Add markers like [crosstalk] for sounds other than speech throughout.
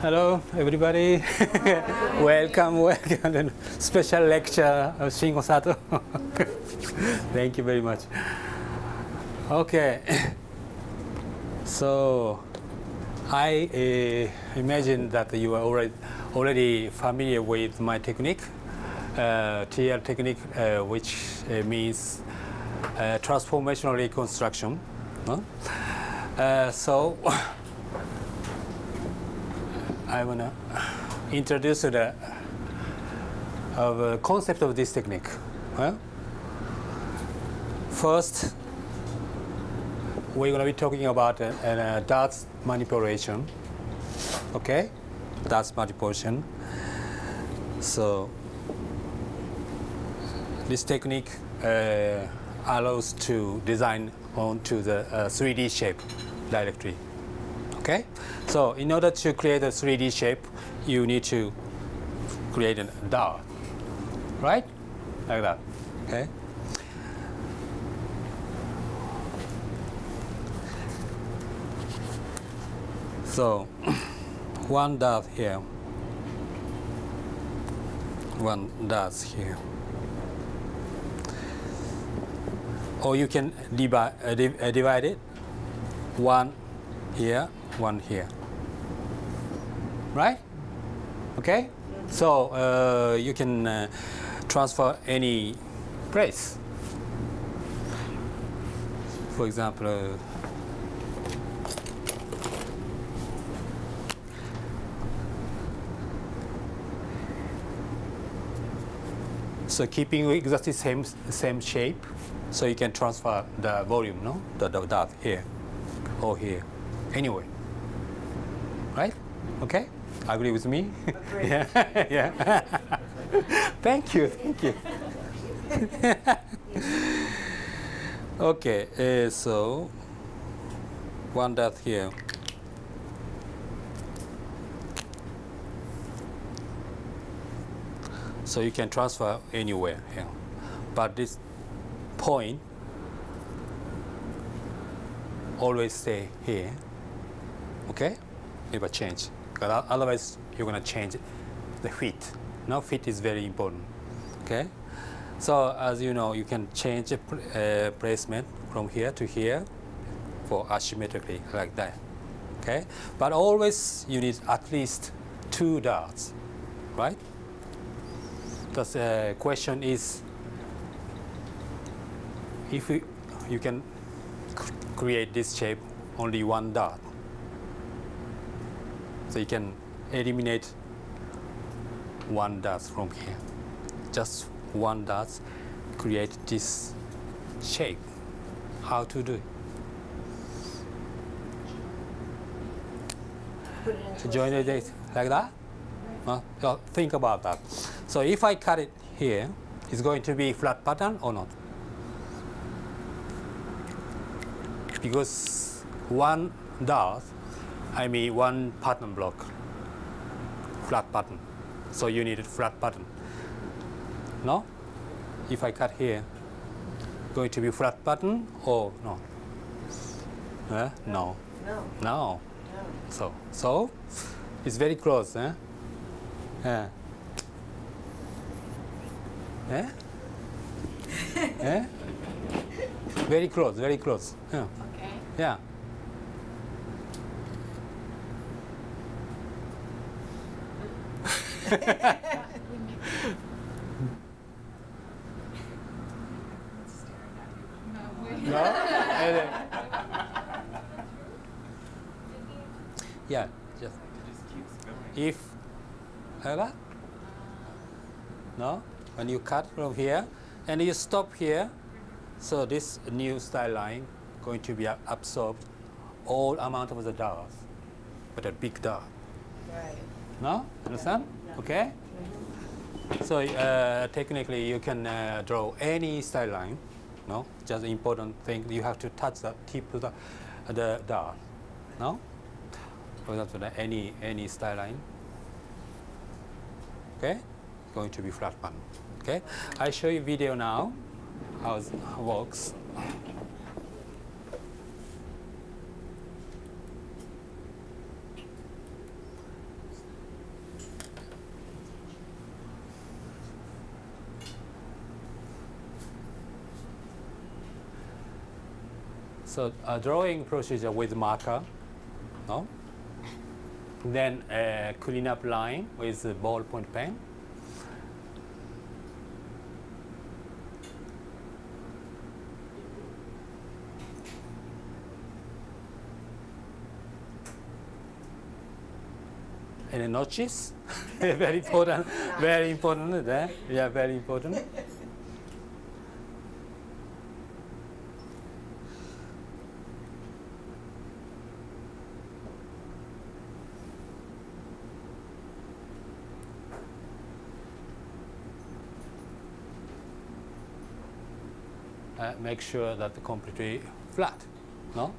Hello, everybody. [laughs] welcome, welcome to [laughs] the special lecture of Shingo Sato. [laughs] Thank you very much. Okay. [coughs] So, I uh, imagine that you are already, already familiar with my technique, uh, TR technique, uh, which means transformational reconstruction. no? Uh, so, I want to introduce the uh, concept of this technique. Huh? First, we're going to be talking about uh, uh, darts manipulation. Okay, darts manipulation. So this technique uh, allows to design onto the uh, 3D shape directly. Okay, so in order to create a 3D shape, you need to create a dart, right? Like that. Okay. So [clears throat] one dart here, one dart here. Or you can divide, uh, uh, divide it one here, one here. Right? Okay? So uh, you can uh, transfer any place. For example, uh, so keeping exactly same same shape, so you can transfer the volume, no, the, the dart here or here, anyway. Okay? Agree with me? [laughs] Yeah. yeah. [laughs] thank you. Thank you. [laughs] okay. Uh, so one dart here. So you can transfer anywhere here. But this point always stay here. Okay? Never change. Because otherwise you're gonna change the fit. Now fit is very important. Okay? So as you know, you can change uh, placement from here to here for asymmetrically like that. Okay? But always you need at least two darts, right? The uh, question is if you, you can create this shape only one dart. So you can eliminate one dart from here. Just one dart create this shape. How to do it? Put it into a Join the sleeve. like that? Huh? So think about that. So if I cut it here, it's going to be flat pattern or not? Because one dart, I mean one pattern block, flat pattern. So you need a flat pattern. No? If I cut here, going to be flat pattern or no? Huh? No. No, No. no. So, so it's very close, eh? Yeah. Eh? [laughs] eh? Very close, very close. Yeah. Okay. Yeah. No? [laughs] Yeah, just if that. No? When you cut from here and you stop here, so this new style line going to be absorbed all amount of the darts, but a big dart. Right. No? Understand? Okay? So uh, technically you can uh, draw any style line. No? Just important thing you have to touch the tip of the the dart. No? For example, any any style line. Okay? Going to be flat one. Okay? I show you video now how it works. So a drawing procedure with marker, no? Then uh, clean up line with the ballpoint pen. Any notches? [laughs] very important, very important. eh? Yeah, very important. Make sure that the completely flat. No?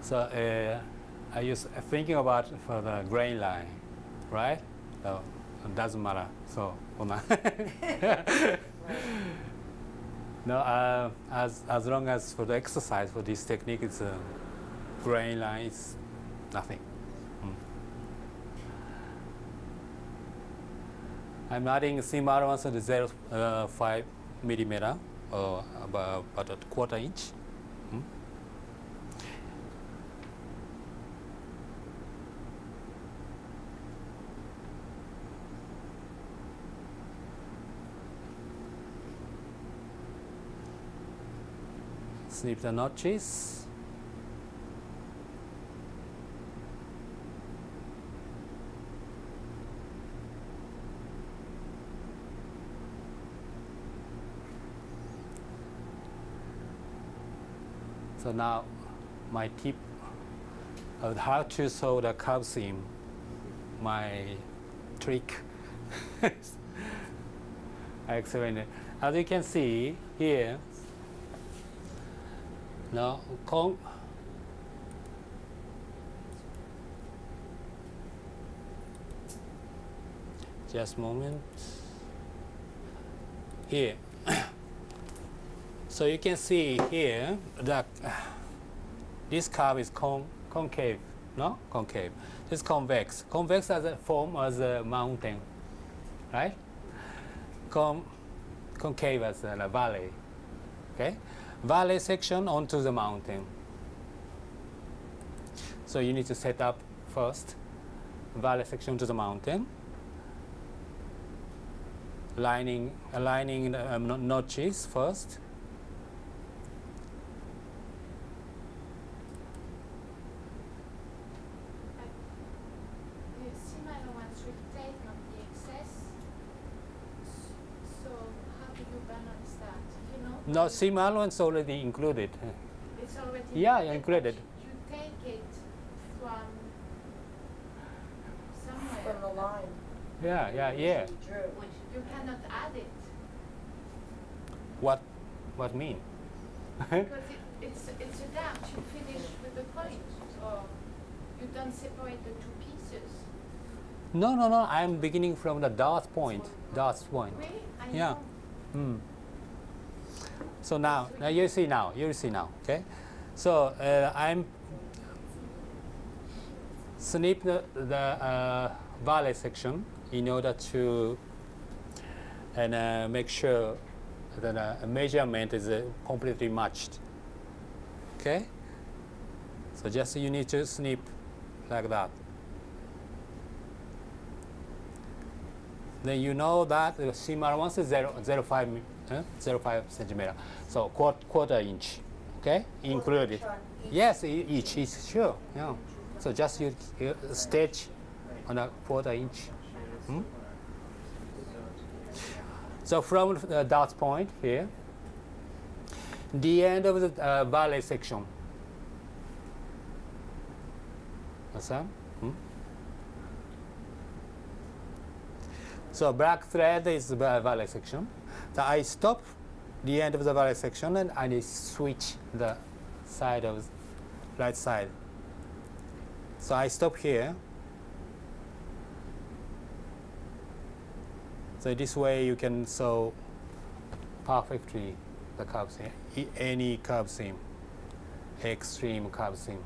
So uh, I use thinking about for the grain line right? So it doesn't matter. So [laughs] no, uh, as as long as for the exercise for this technique, it's a grain line. It's nothing. Mm. I'm adding seam allowance to zero uh, five millimeter or about, about a quarter inch. Mm. Snip the notches. So now my tip of how to sew the curve seam, my trick. [laughs] I explained it. As you can see here, now, con just moment here. so you can see here that this curve is con concave, no concave. This convex. Convex as a form as a mountain, right? Con concave as a valley. Okay valley section onto the mountain. So you need to set up first valley section to the mountain, lining, aligning the um, notches first. The seam allowance will take on the excess. S- So how do you balance that? You know? No, seam allowance already included. It's already. Yeah, but included. You take it from somewhere. From the line. Yeah, yeah, yeah. You. You cannot add it What, what mean? because it, [laughs] it's, it's a gap. You finish with the point or you don't separate the two pieces. No, no, no. I'm beginning from the dart point. Dart point. Really? I Yeah. know. Hmm. So now, now you see now, you see now, okay? So uh, I'm snip the, the uh, valley section in order to and uh, make sure that uh, measurement is uh, completely matched. Okay? So just you need to snip like that. then you know that the seam allowance is 0, 0.5, mi- uh, 0.5 centimeter. So quarter, quarter inch, okay, included. each. Yes, each is sure. Yeah. So just you, you stitch on a quarter inch. Hmm? So from the dart point here, the end of the uh, valley section. Understand? Hmm? So black thread is the valley section. So I stop the end of the valley section and I switch the side of the right side. So I stop here. So this way you can sew perfectly the curve seam, any curve seam, extreme curve seam.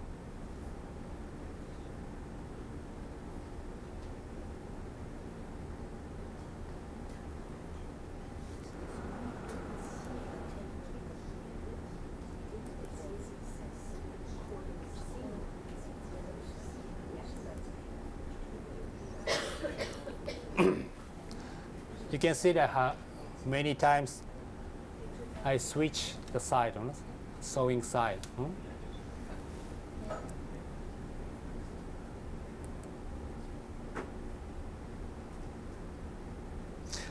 Can see that how many times I switch the side, huh? sewing side. hmm?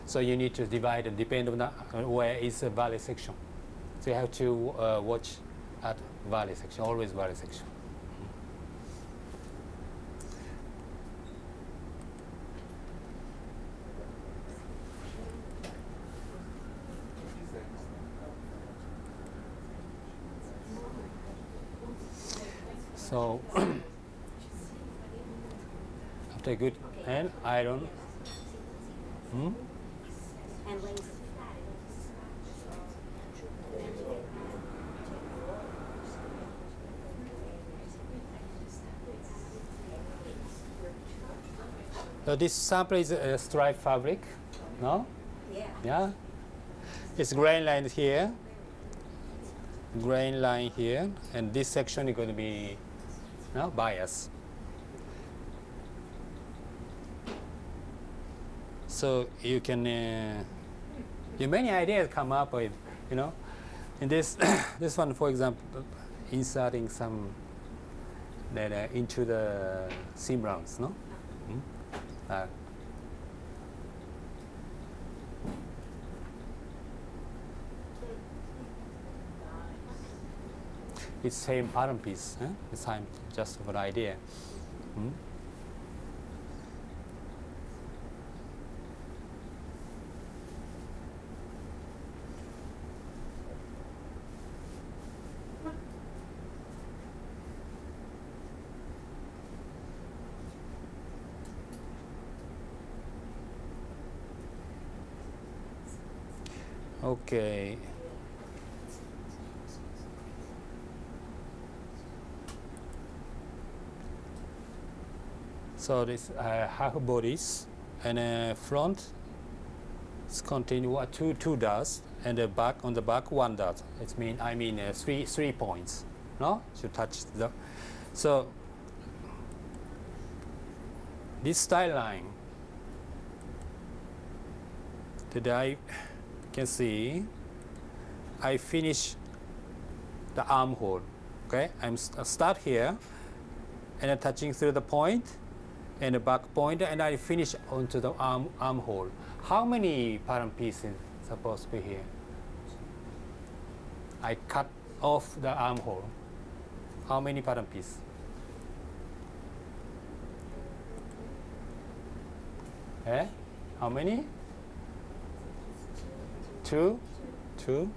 So you need to divide and depend on on where is the valley section. So you have to uh, watch at valley section, always valley section. So after a good and iron. Hmm? And. So this sample is a striped fabric, no? Yeah. Yeah. It's grain line here, grain line here, and this section is going to be no bias. So you can, uh, you many ideas come up with, you know, in this [coughs] this one, for example, inserting some that uh, into the seam rounds, no? Hmm? Uh, it's same pattern piece. Huh? It's time just for an idea. Hmm? Okay. So this uh, half bodies and uh, front is contain two two darts and the back on the back one dart. It mean I mean uh, three three points. No, to touch the. So this style line that I can see, I finish the armhole. Okay, I'm st- start here and then touching through the point and the back point and I finish onto the arm armhole. How many pattern pieces supposed to be here? I cut off the armhole. How many pattern pieces? Eh? How many? Two? Two?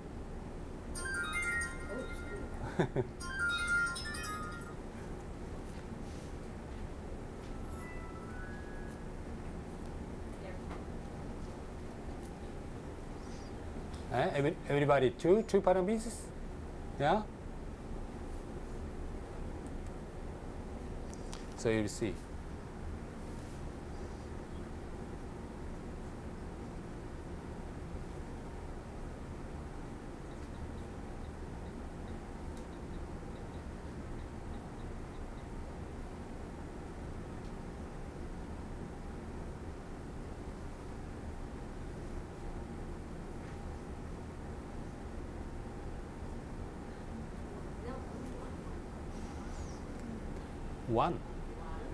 [laughs] Eh? Every- Everybody two, two pattern pieces? Yeah? So you see. No, only one. One.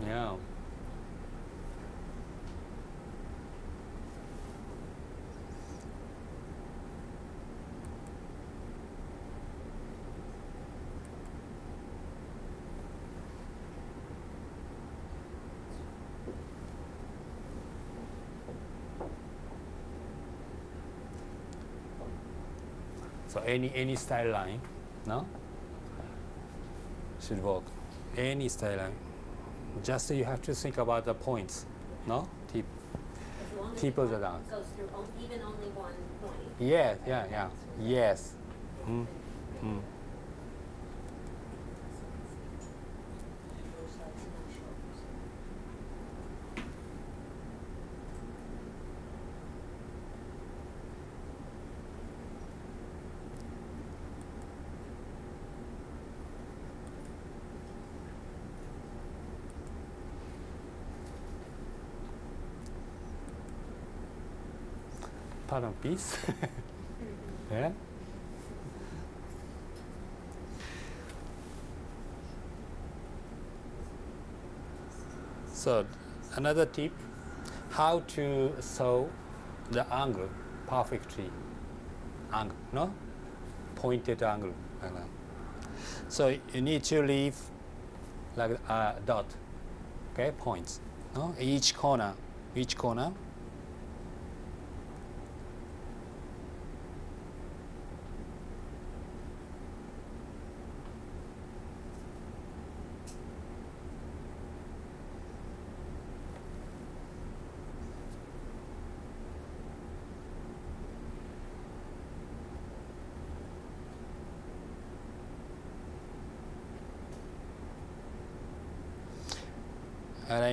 Yeah. So any any style line, no? Should work. Any style line. Just you have to think about the points, no? Tip. As long only tip of the one. Goes through even only one point. Yeah, yeah, yeah. Yes. Mm. Please. [laughs] yeah. So another tip, how to sew the angle perfectly, angle, no, pointed angle. So you need to leave like a dot, okay, points, no, each corner, each corner.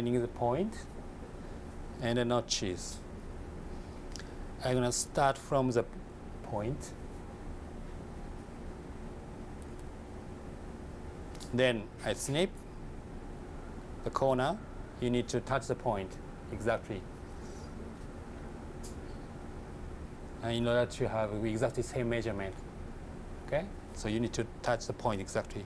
Aligning the point and the notches. I'm gonna start from the point. Then I snip the corner. You need to touch the point exactly. And in order to have exactly same measurement, okay? So you need to touch the point exactly.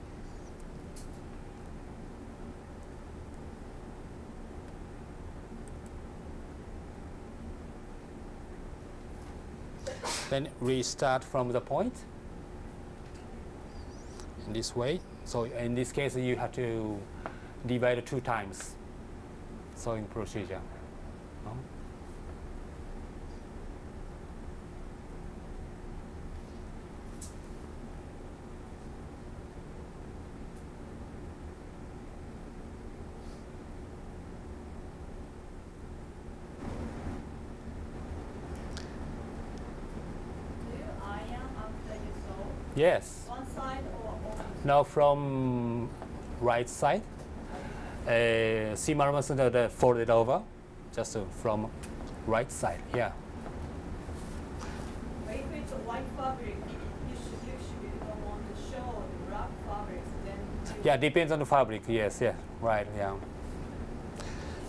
Then restart from the point in this way. So in this case, you have to divide two times sewing procedure. no? Do you iron after you sew? Yes. One side or? Now from right side, uh, allowance the folded over, just uh, from right side. Yeah. But if it's a white fabric, you should usually don't want to show the black fabrics, then Yeah, depends on the fabric. Yes, yeah, right, yeah.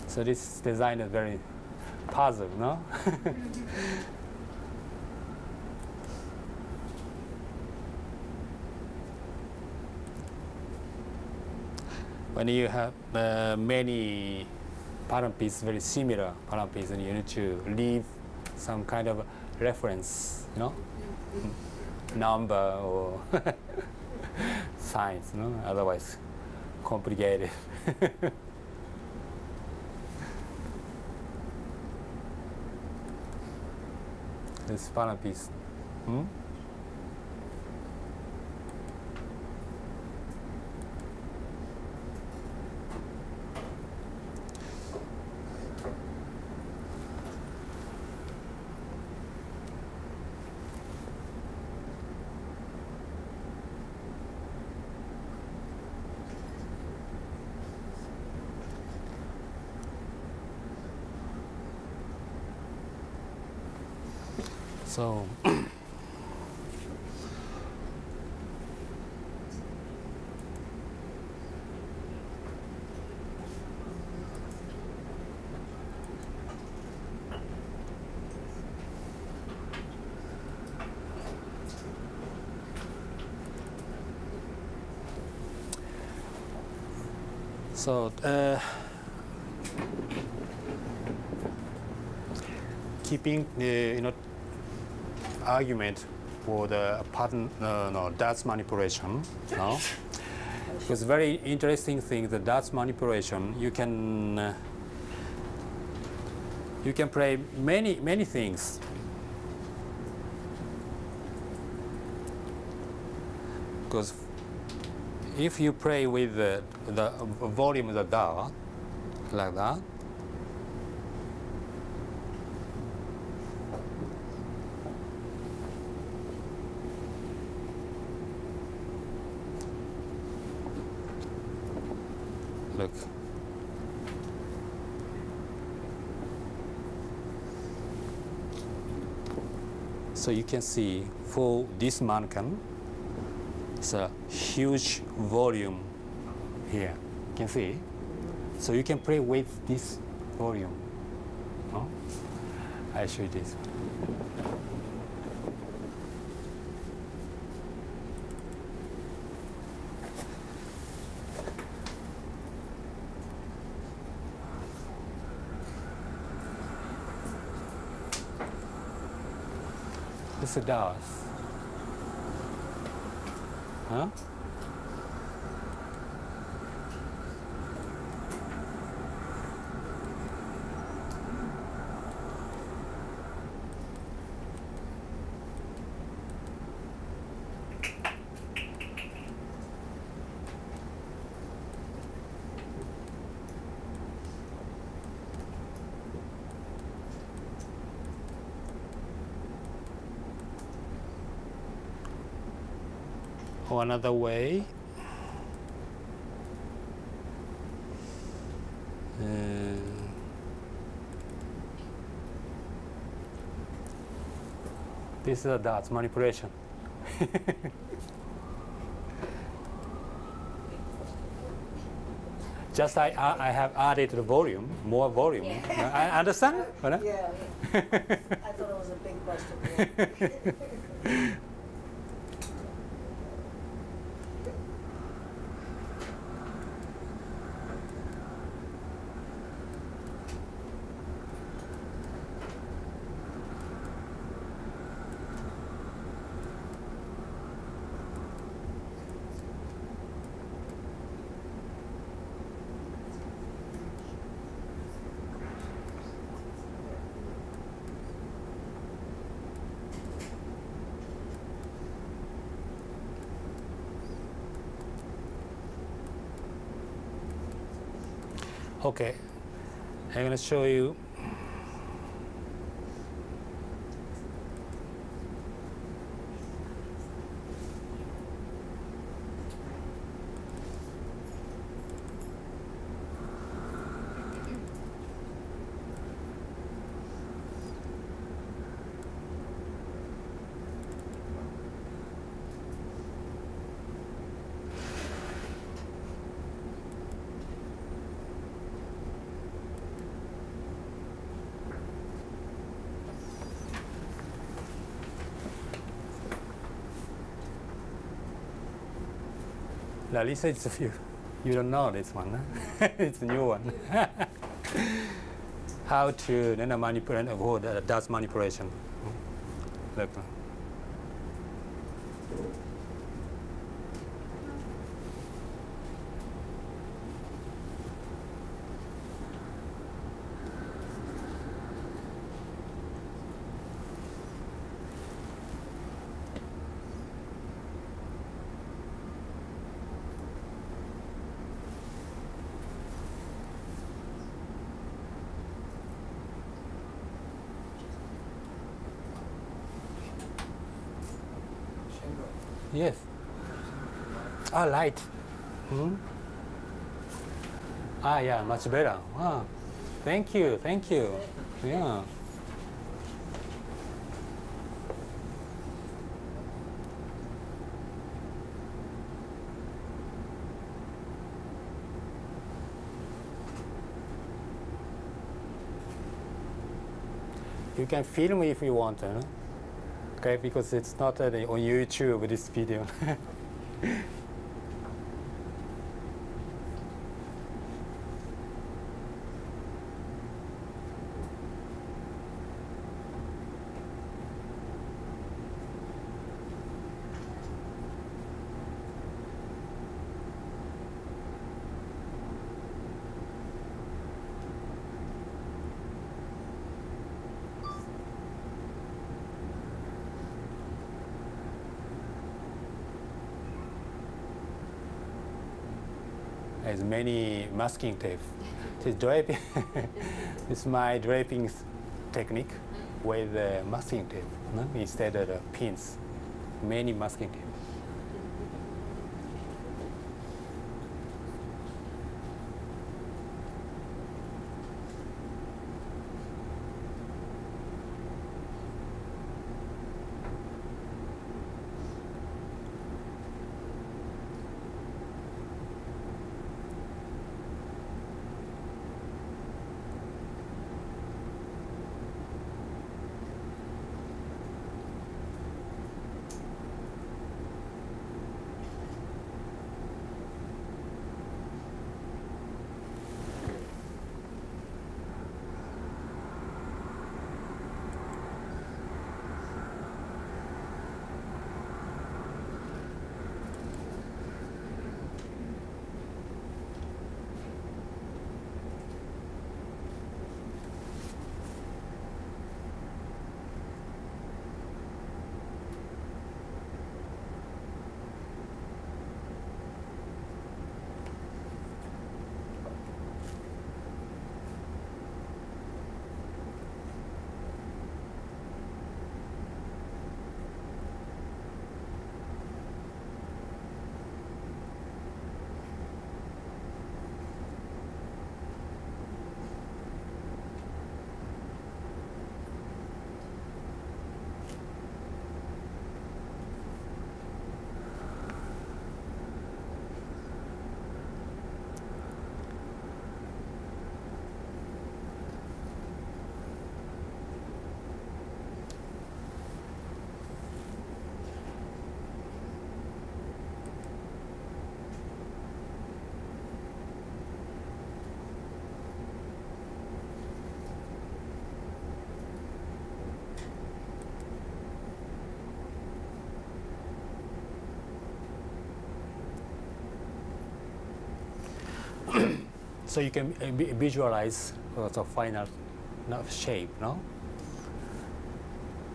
So this design is very puzzle, no? [laughs] when you have uh, many pattern pieces, very similar pattern pieces, and you need to leave some kind of reference, you know, number or [laughs] signs, no? Otherwise, complicated. [laughs] this pattern piece. Hmm? So So uh, keeping the you know argument for the pattern uh, no darts manipulation no? [laughs] Because very interesting thing the darts manipulation you can uh, you can play many many things. Because if you play with the, the volume of the da, like that. Look. So you can see for this mannequin, it's a huge volume here. You can see. So you can play with this volume. No? I show you this. This is does. Huh? Another way. Uh, this is a darts manipulation. [laughs] Just I, I, I have added the volume, more volume. I I understand? [laughs] Right? Yeah, [laughs] I thought it was a big bust Okay, I'm gonna show you. Larissa, it's a few. You don't know this one. Huh? [laughs] it's a new one. [laughs] How to then manipulate uh, darts manipulation. Look. Yes. Ah, light. Hmm? Ah, yeah, much better. Ah, thank you, thank you. Yeah. You can film if you want. Huh? Okay? Because it's not on YouTube, this video. [laughs] There's many masking tape. This draping, [laughs] it's my draping technique with uh, masking tape no? instead of the pins. Many masking tape. So you can visualize the final shape, no?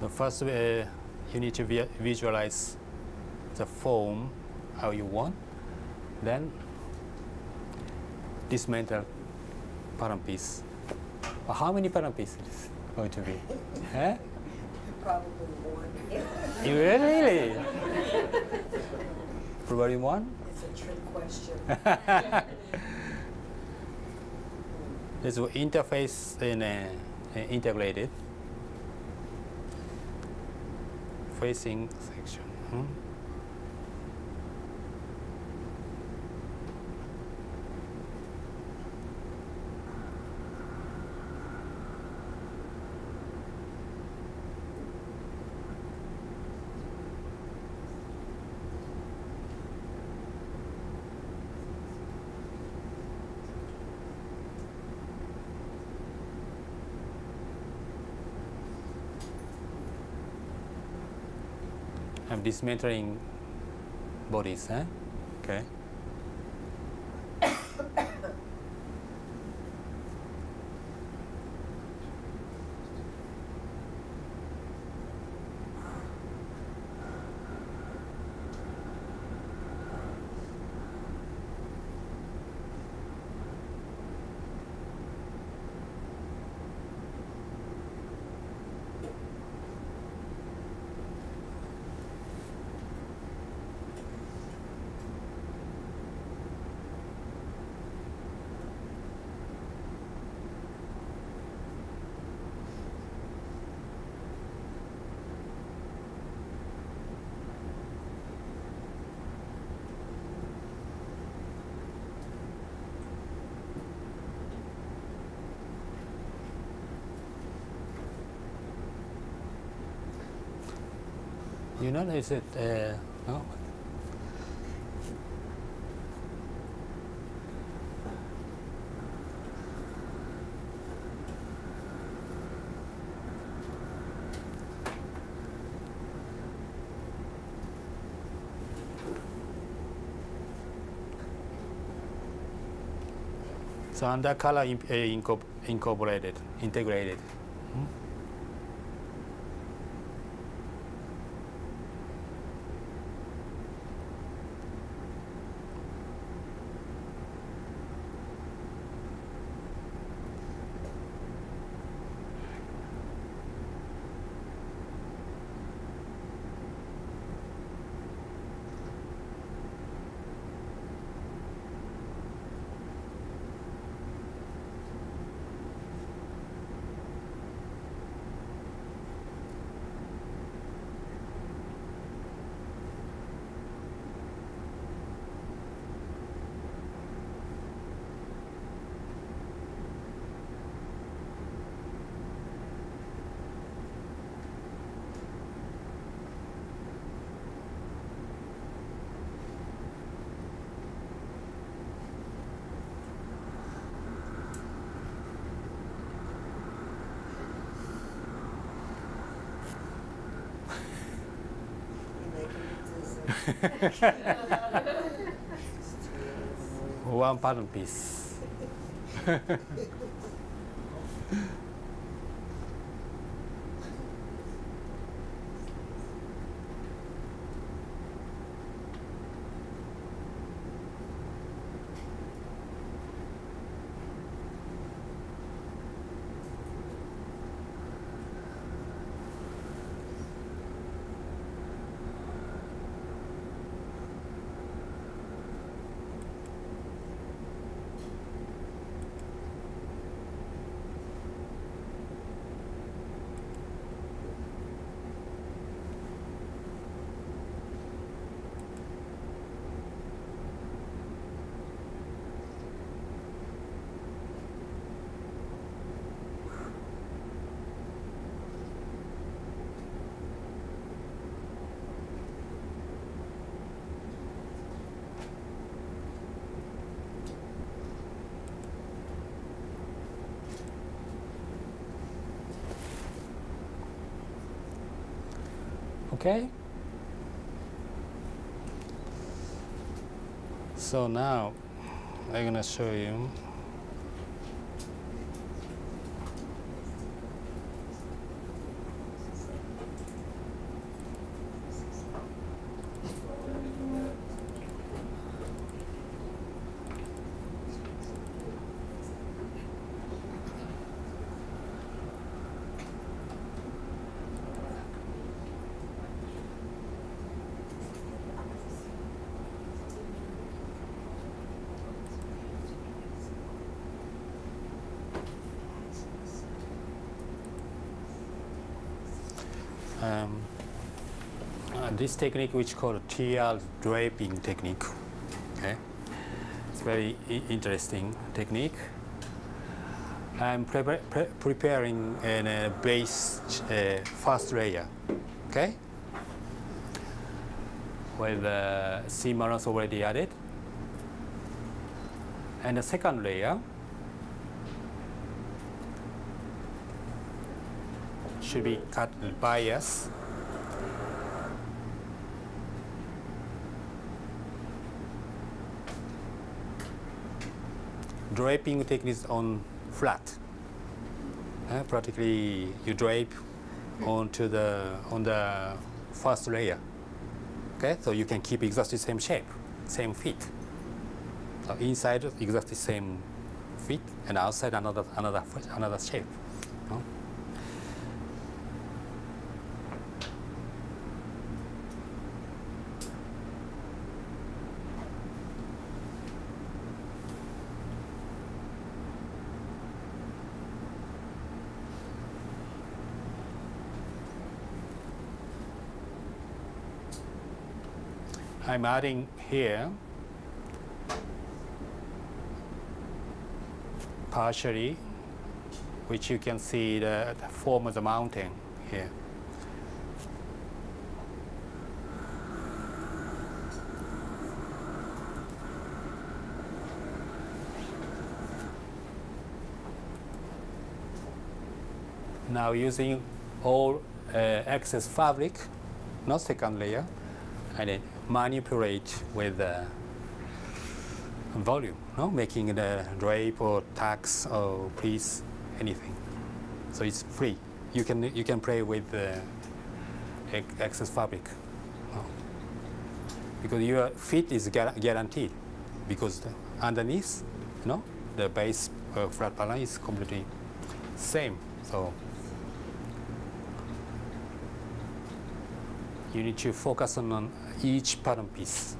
The first, uh, you need to visualize the form how you want, then dismantle pattern piece. How many pattern pieces is going to be? [laughs] huh? Probably one. You really? Probably one? It's a trick question. [laughs] This interface in uh, uh, integrated facing section. hmm? Dismantling bodies, huh? Okay. Notice it, uh, no? So under color imp- uh, incorporated, integrated. Hmm? You're making me dizzy. One pattern piece. Okay? So now I'm gonna show you this technique which is called TR draping technique. Okay, it's very interesting technique. I'm prepar- pre- preparing a base uh, first layer. Okay, with uh, seam allowance already added, and the second layer. should be cut bias. Draping techniques on flat. Uh, practically, you drape onto the on the first layer. Okay, so you can keep exactly same shape, same fit. So inside exactly same fit, and outside another another another shape. no? I'm adding here partially, which you can see the, the form of the mountain here. Now using all uh, excess fabric, not second layer, and then manipulate with the volume, no? making the drape or tucks or piece, anything. So it's free. You can you can play with the excess fabric, no? because your fit is guar- guaranteed, because underneath, no, the base uh, flat panel is completely same. So you need to focus on, on each pattern piece.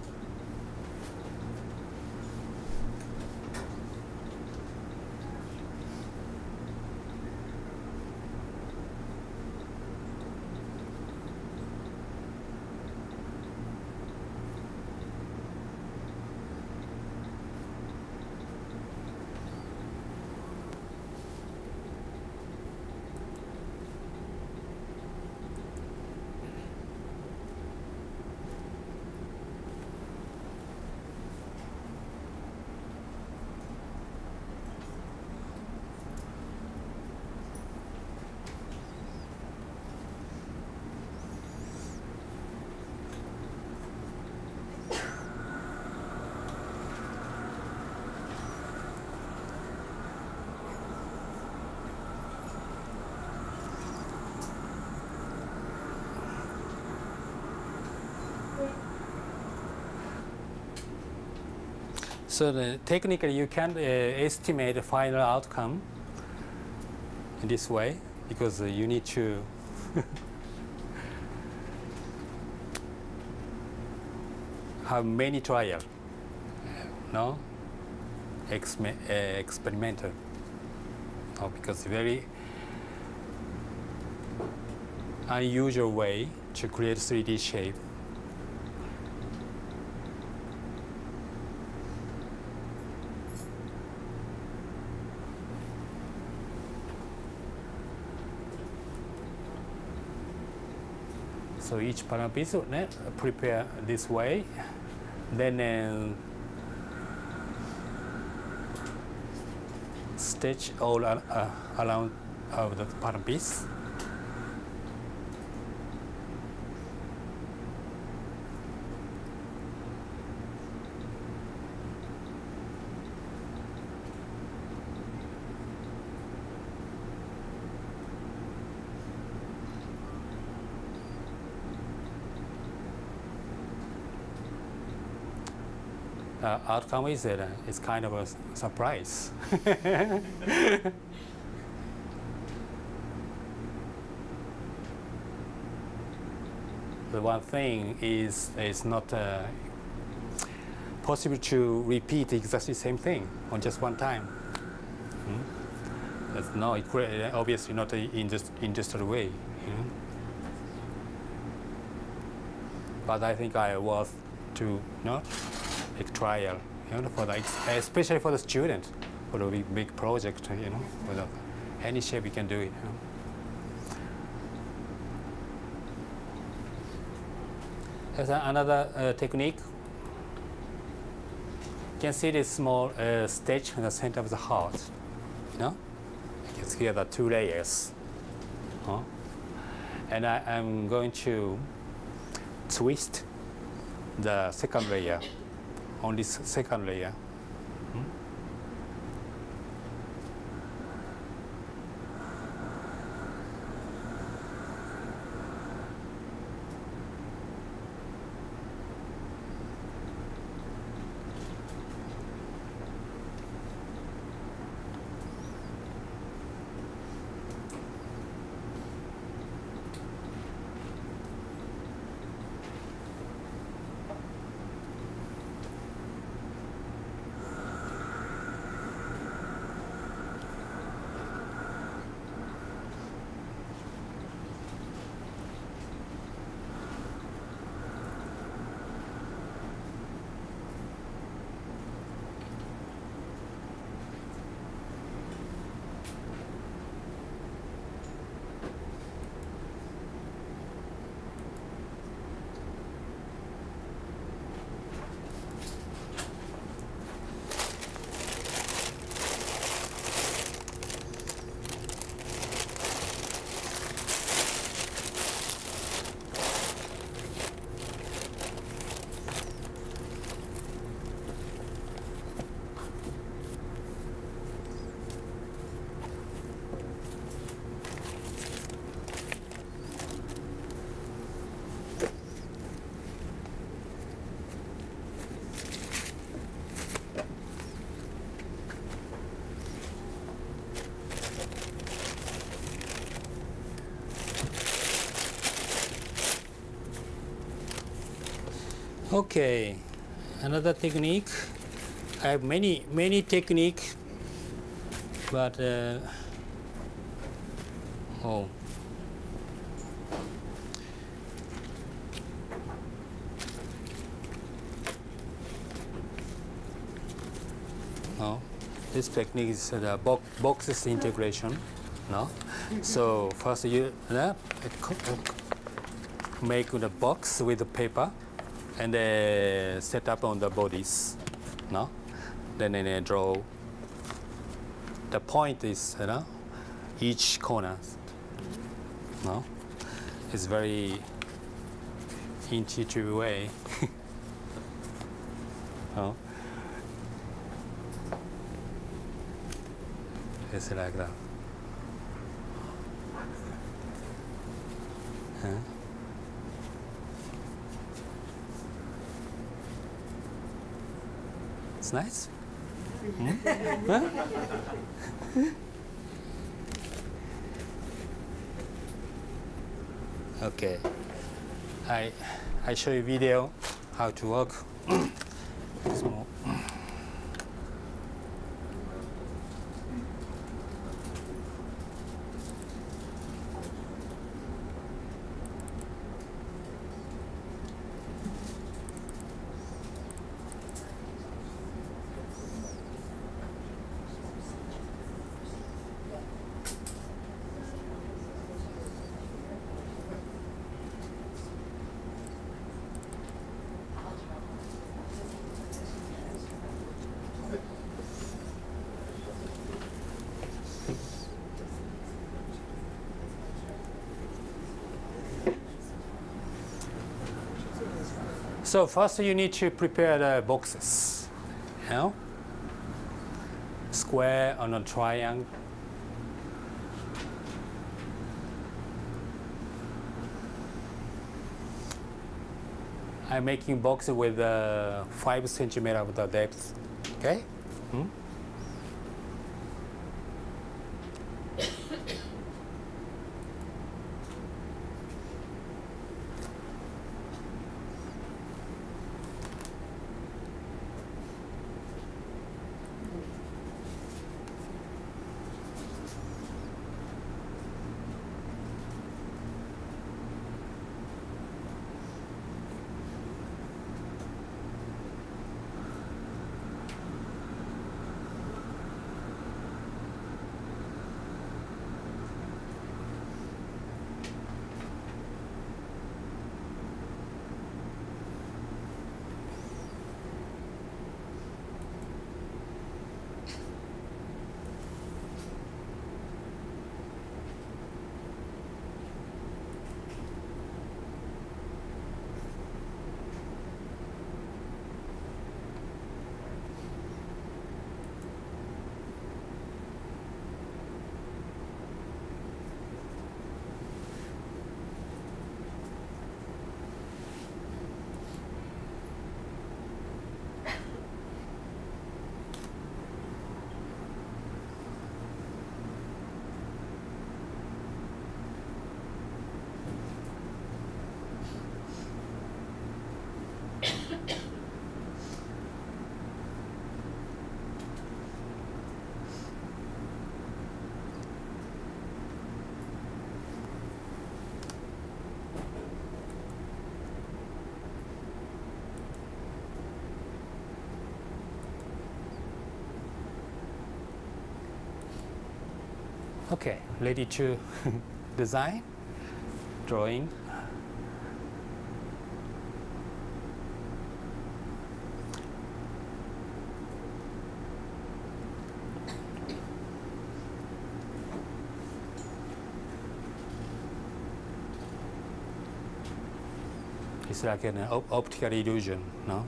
So technically, you can uh, estimate the final outcome in this way because uh, you need to [laughs] have many trial, no, Exme- uh, experimental, no, because very unusual way to create 3D shape. So each panel piece uh, prepare this way, then uh, stitch all uh, around of the piece. uh, outcome is that uh, it's kind of a surprise. [laughs] the one thing is it's not uh, possible to repeat exactly the same thing on just one time. Hmm? No, obviously not in indus- industrial way. Know? but I think I was to make trial, you know, for the especially for the student for the big, big project, you know, for the, any shape you can do it. You know. There's another uh, technique. You can see this small uh, stitch in the center of the heart. You know, you can see the two layers. Huh? And I am going to twist the second layer on this second layer. Okay, another technique. I have many many technique, but uh, oh. No, this technique is the bo- boxes integration. No, so first you uh, make the box with the paper and they set up on the bodies. No? Then they draw. The point is, you know, each corner. No? It's very intuitive way. [laughs] no? It's like that. It's nice. Hmm? Okay. I I show you video how to work. [clears throat] Small. So first you need to prepare the boxes. You know? Square on a triangle. I'm making box with uh, five centimeter of the depth. Okay? Hmm? Okay, ready to [laughs] design, drawing. It's like an op- optical illusion, no?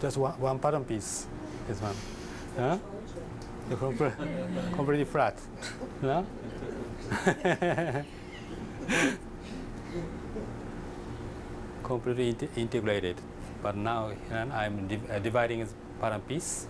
Just one, one pattern piece. This one. Huh? Completely flat. No? [laughs] completely inte- integrated. But now I'm uh, dividing as pattern piece.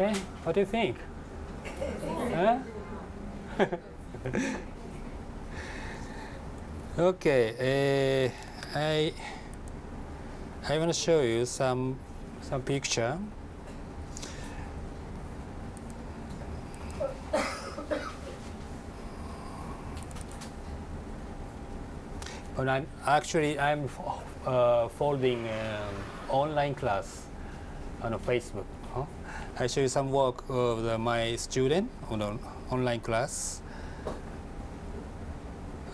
Okay, what do you think? huh? [laughs] okay, uh, I I want to show you some some picture. [coughs] But I'm actually I'm uh, folding um, online class on Facebook. I show you some work of the, my student on an online class.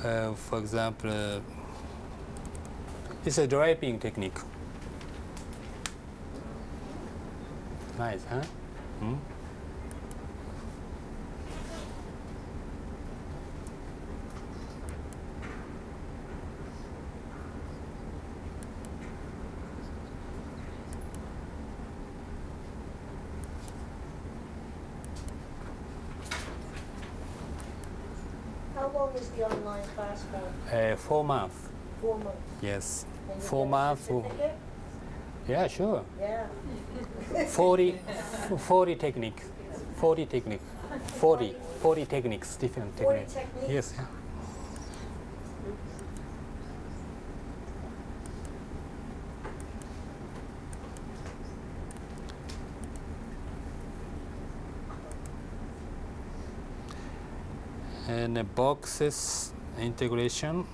Uh, for example, uh, it's a draping technique. Nice, huh? Hmm? How long is the online class for? Uh, four months. Four months? Yes. Four months. Yeah, sure. Yeah. [laughs] 40, 40 technique. 40 technique. 40, 40 techniques, different 40 techniques. techniques? Yes, yeah. And the boxes integration.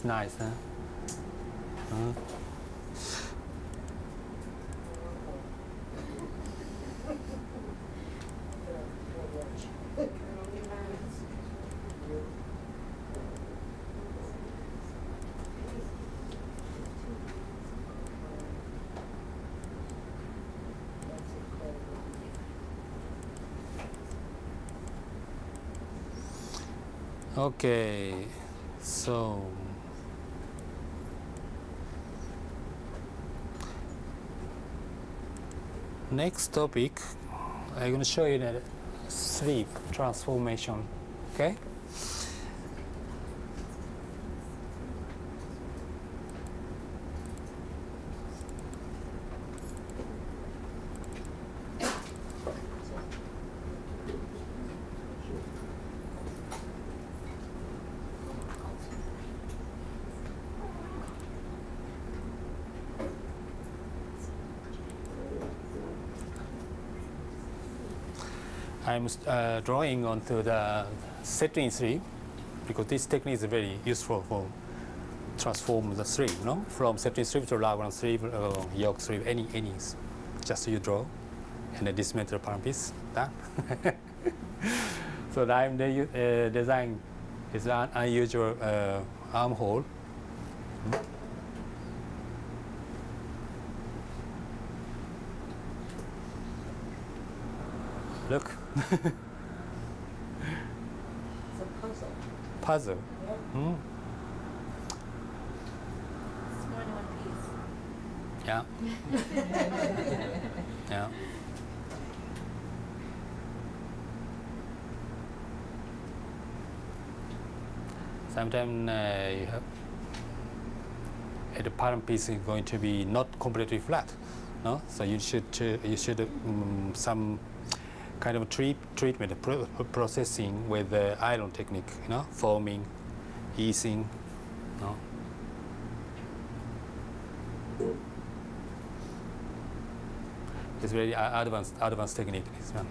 It's nice, huh? Huh? Okay, so next topic, I'm going to show you the sleeve transformation. Okay. Uh, drawing onto the setting sleeve because this technique is very useful for transform the sleeve, you know, from setting sleeve to raglan sleeve, uh, yoke sleeve, any, any. Just you draw, and then dismantle palm piece, done. [laughs] so I'm the uh, design is an unusual uh, armhole. Look, It's a puzzle. puzzle. Yeah. Hmm? It's more than one piece. Yeah. [laughs] yeah. Sometimes uh, you have the bottom piece is going to be not completely flat, no? So you should uh, you should um, some kind of treat, treatment pro- processing with the iron technique, you know, forming, easing, no? It's very advanced advanced technique. This one.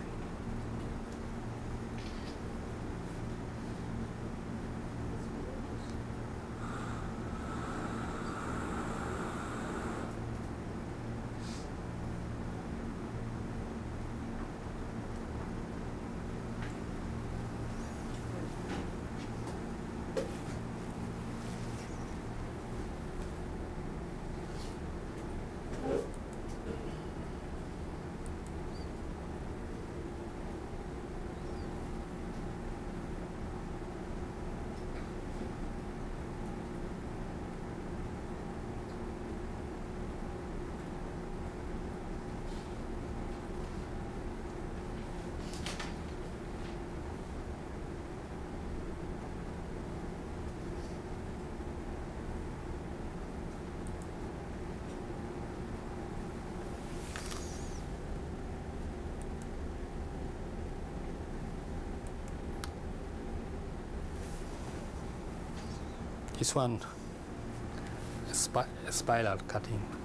This one, spi- spiral cutting.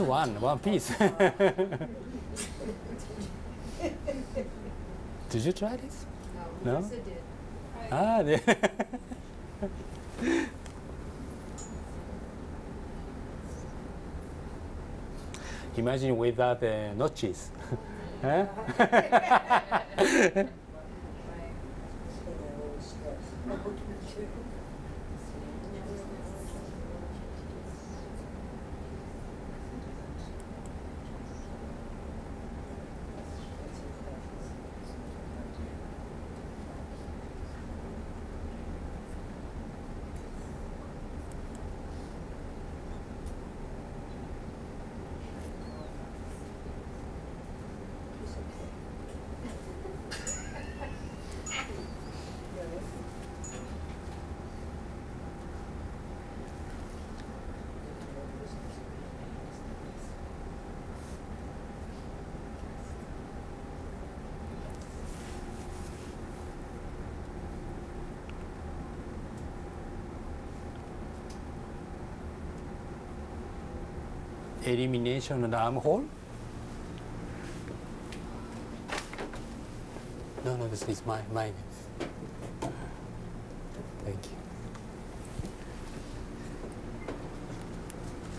One, one piece. [laughs] did you try this? No, No? Did. Ah, they- [laughs] Imagine without the notches. [laughs] huh? Elimination of the armhole. No, no, this is mine. Mine. Thank you.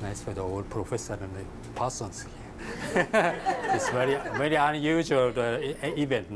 Nice for the old professor and the persons here. [laughs] it's very, very unusual event?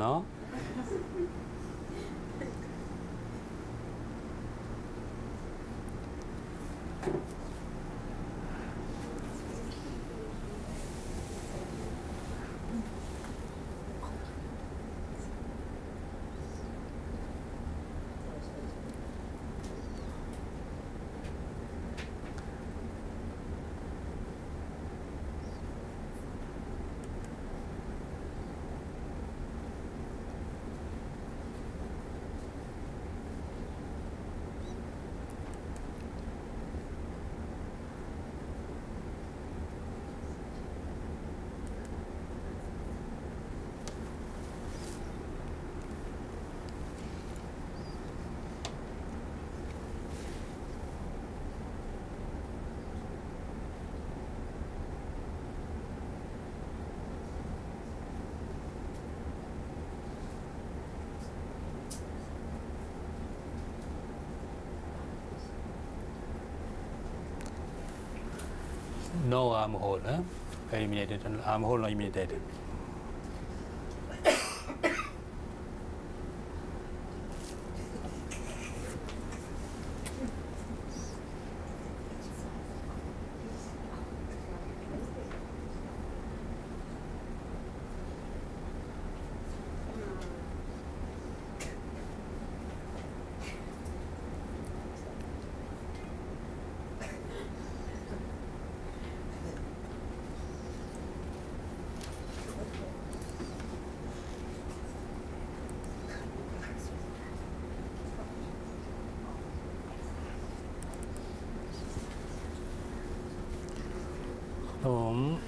No armhole, huh? Eliminated. Armhole um, not eliminated. Um,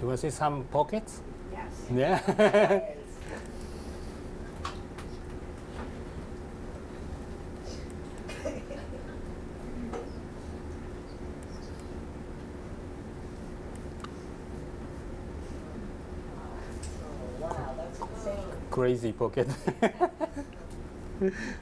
you want to see some pockets? Yes. Yeah. [laughs] Crazy pocket. [laughs]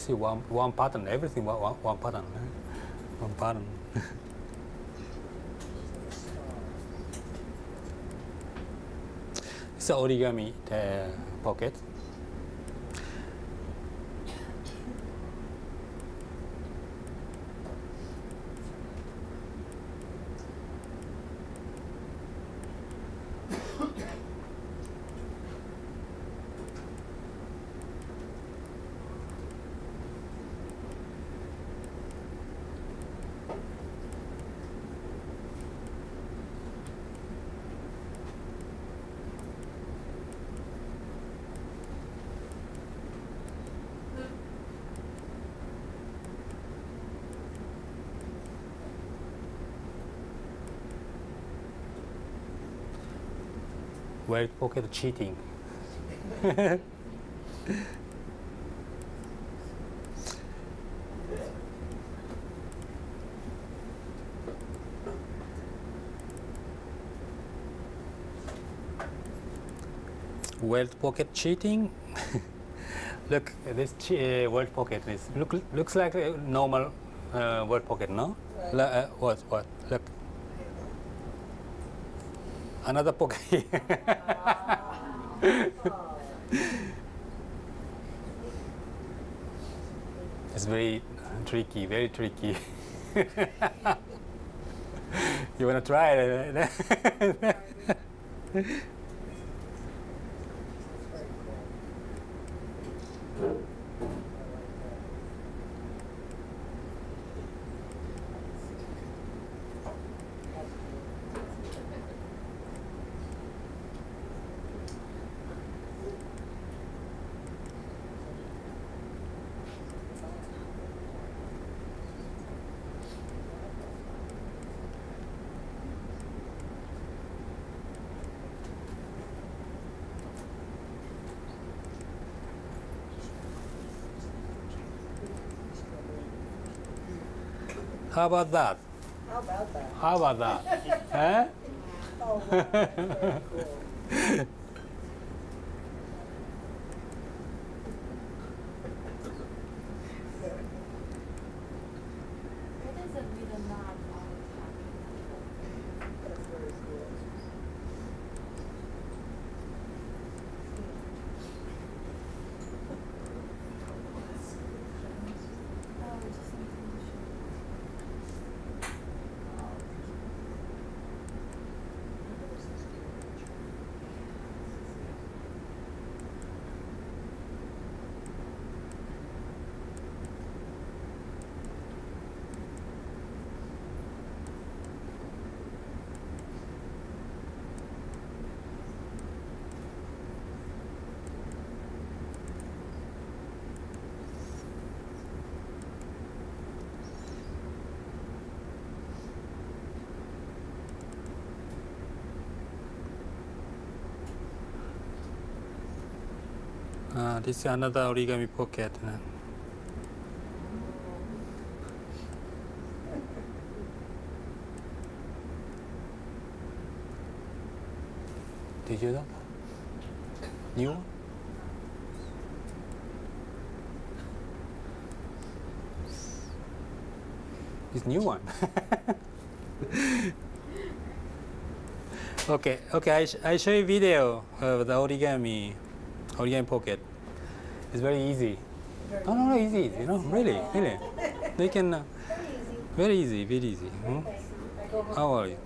see one one pattern. Everything one one, one pattern. huh? One pattern. it's a origami uh, pocket. [laughs] welt pocket cheating. welt pocket cheating. Look, this che- uh, welt pocket is look looks like a normal uh, pocket, no? Right. La- uh, what what? Look, another. Oh, it's very tricky, very tricky. [laughs] you wanna try it? [laughs] How about that? How about that? How about that? [laughs] huh? Oh, wow, cool. [laughs] This is another origami pocket. uh. Did you know? New one? It's new one. [laughs] okay, okay. I, sh- I show you video of the origami, origami pocket. It's very easy. Very No, no, no, easy, easy. know, really, really. [laughs] They can. Uh, Very easy. very easy. Hmm? Okay. I go home. How are you?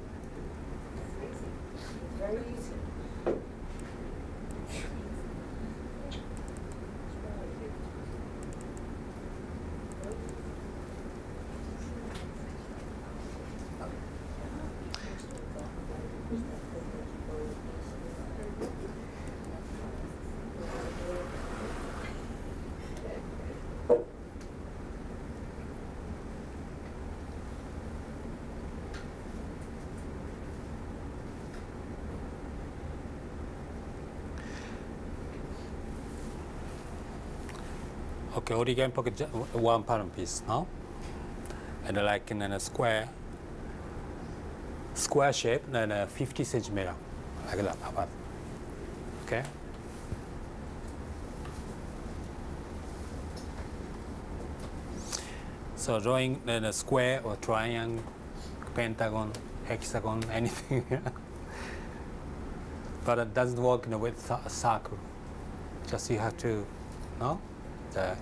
Origami pocket ju- one pattern piece, no? And like in a square, square shape, then a 50 centimeter, like that. About? Okay. So drawing then a square or triangle, pentagon, hexagon, [laughs] anything. but it doesn't work with a circle. Just you have to, no, the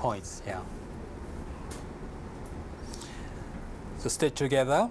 points, yeah. So stitch together.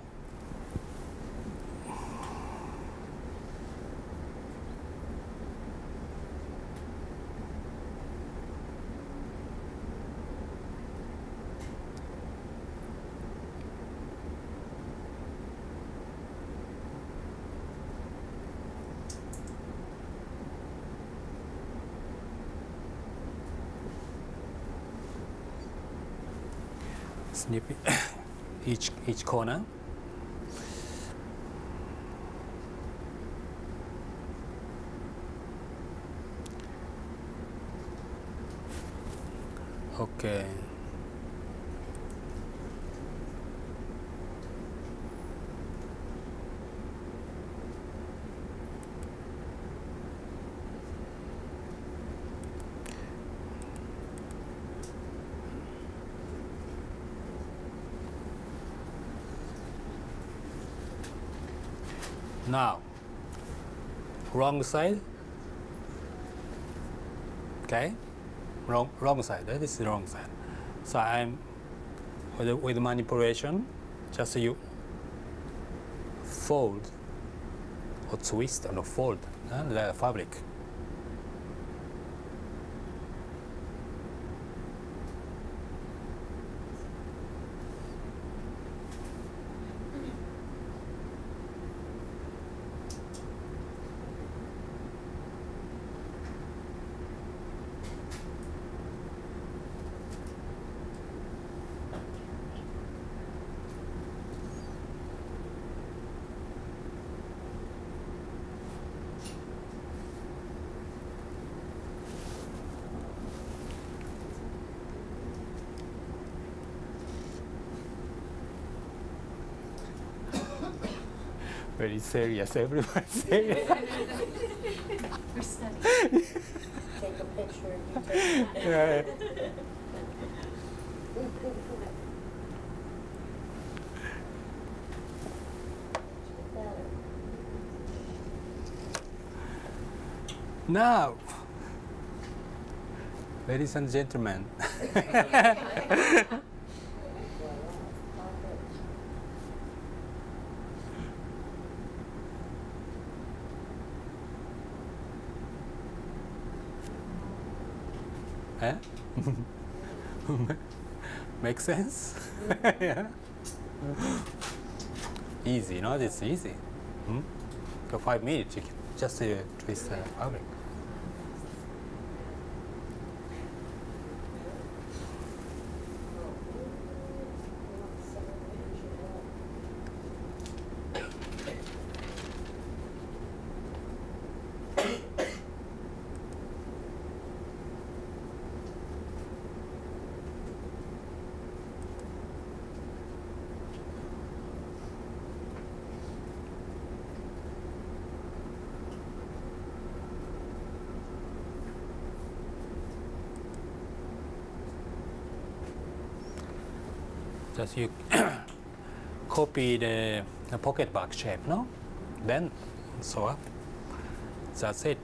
snip each, each corner. Okay. Wrong side. Okay, wrong wrong side. That is the wrong side. So I'm with, with manipulation, just you fold or twist or fold uh, the fabric. Very serious, everybody [laughs] serious. We're studying. Take a picture and you take it. Yeah. Now, ladies and gentlemen, [laughs] [laughs] eh? Make sense? [laughs] yeah. Easy, no? It's easy. Hmm? For five minutes, you can just uh, twist the fabric. Just you [coughs] copy the, the pocket bag shape, no? Then sew up. That's it.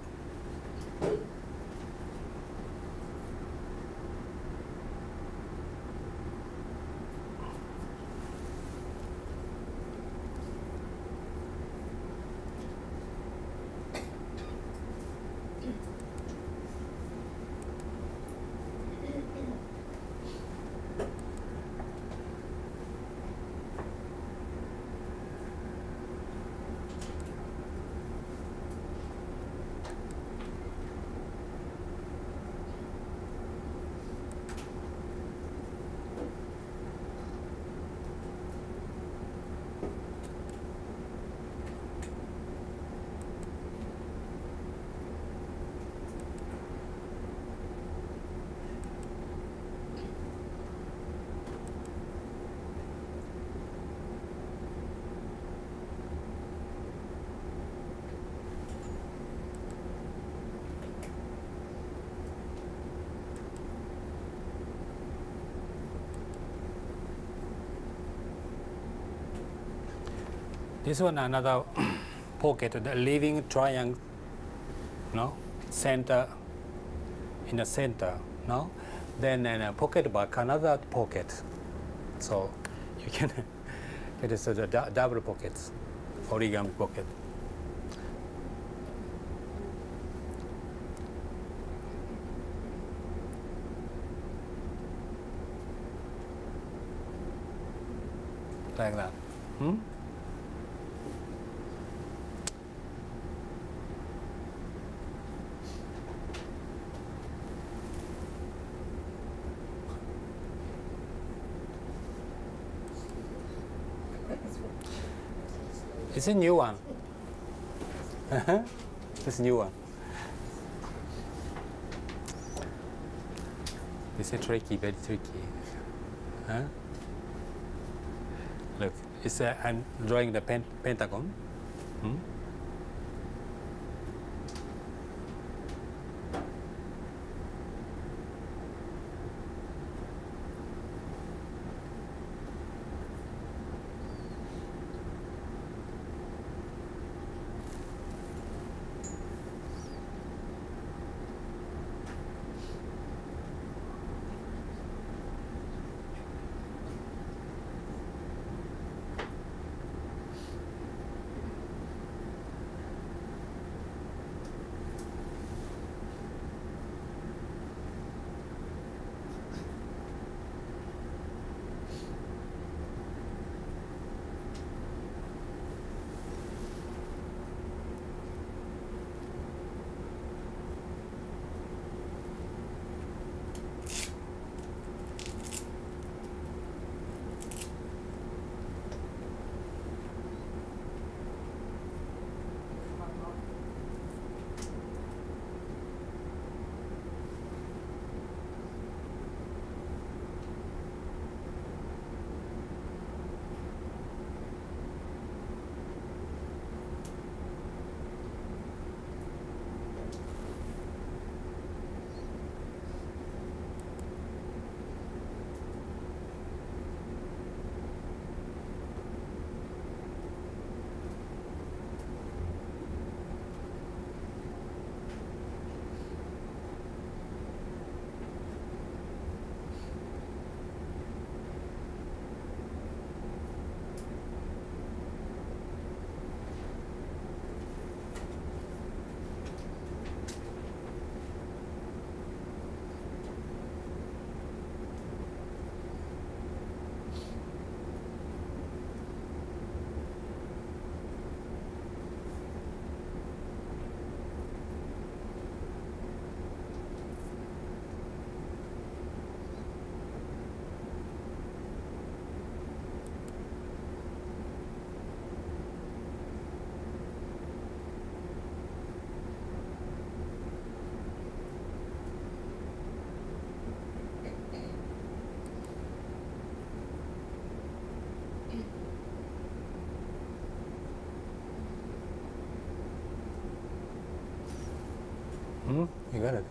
This one another pocket, the living triangle, no, center, in the center, no. Then in a pocket back, another pocket. So you can [laughs] get this as a double pockets, origami pocket. Like that. Hmm? It's a new one. Uh-huh. It's a new one. This is tricky, very tricky. Huh? Look, it's a, I'm drawing the pen, pentagon. Hmm? Hmm? You got it.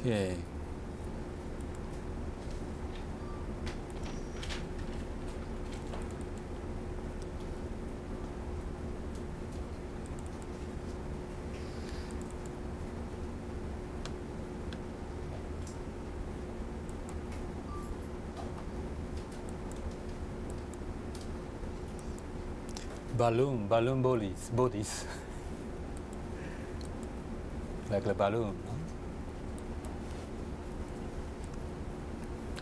Okay. Balloon, balloon bodies, bodies. like a balloon.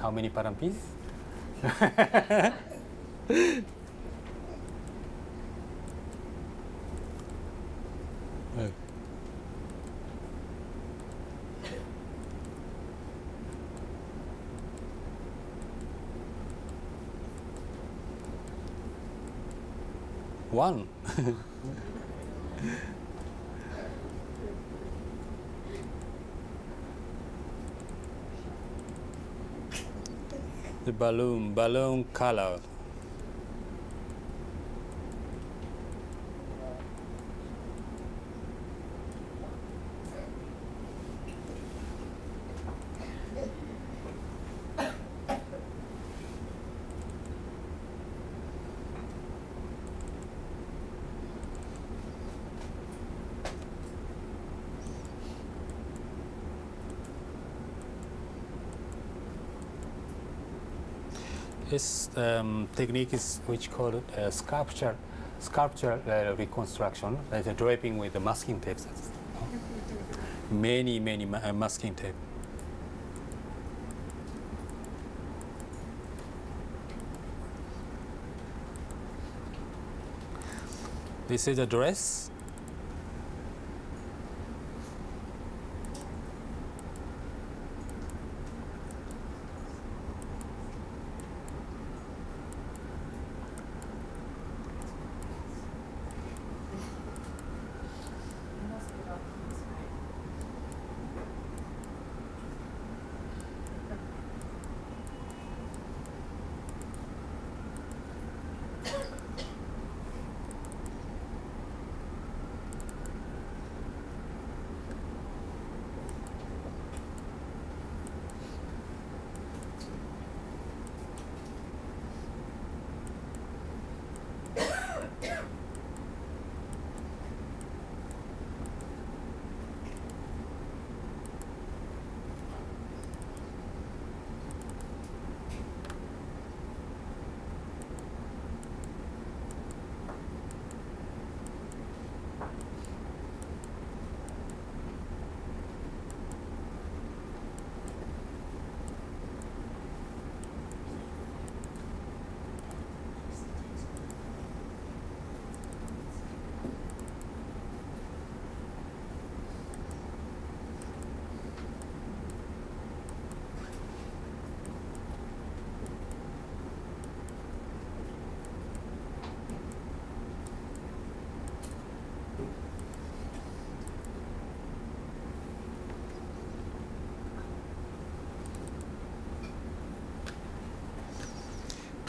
How many parampis? [laughs] One. [laughs] the balloon, balloon color. This um, technique is which called uh, sculpture, sculpture uh, reconstruction, like the draping with the masking tapes. Many, many ma- uh, masking tape. This is a dress.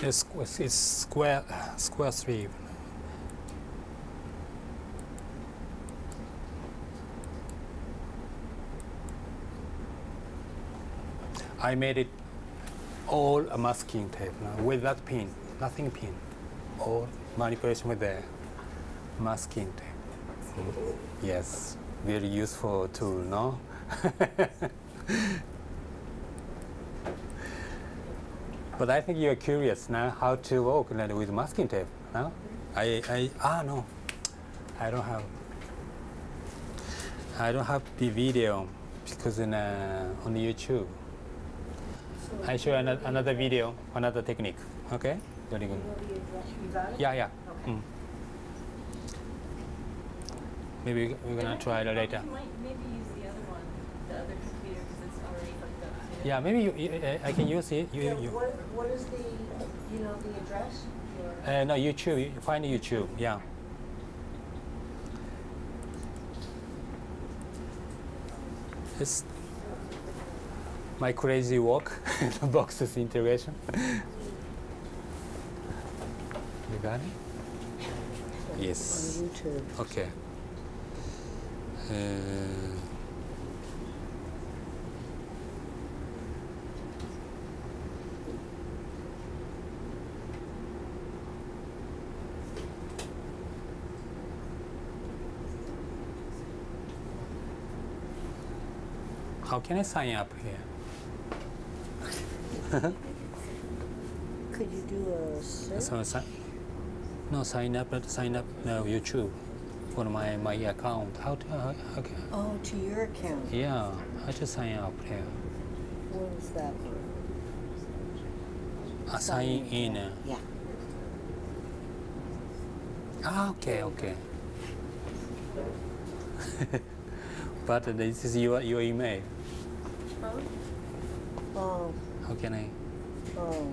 It's, it's square square sleeve. I made it all a masking tape now, with that pin, nothing pin, all manipulation with the masking tape. Mm-hmm. Yes, very useful tool, no? [laughs] But I think you're curious now how to work like, with masking tape. No? I, I ah no, I don't have. I don't have the video because in uh, on YouTube. So I show another, another video, another technique. Okay? Very good. know the address, you got it? Yeah, yeah. Okay. Mm. Maybe we- we're gonna try it later. Maybe use the other one, the other computer, because it's already hooked up to it. Yeah, maybe you, you, uh, I can use it. You, Yeah, you. what, what is the, you know, the address? Uh, no, YouTube. You find YouTube. Yeah. It's my crazy walk, [laughs] the boxes integration. you got it? Yes. On YouTube. Okay. Uh, how can I sign up here? Could you do a search? So, no, sign up, but sign up no YouTube for my, my account. How to, how can, Oh, to your account. yeah, I just sign up here. What is that? Uh, sign in. uh, Yeah. Ah, okay, okay. [laughs] but this is your, your email. Oh, How can I? oh,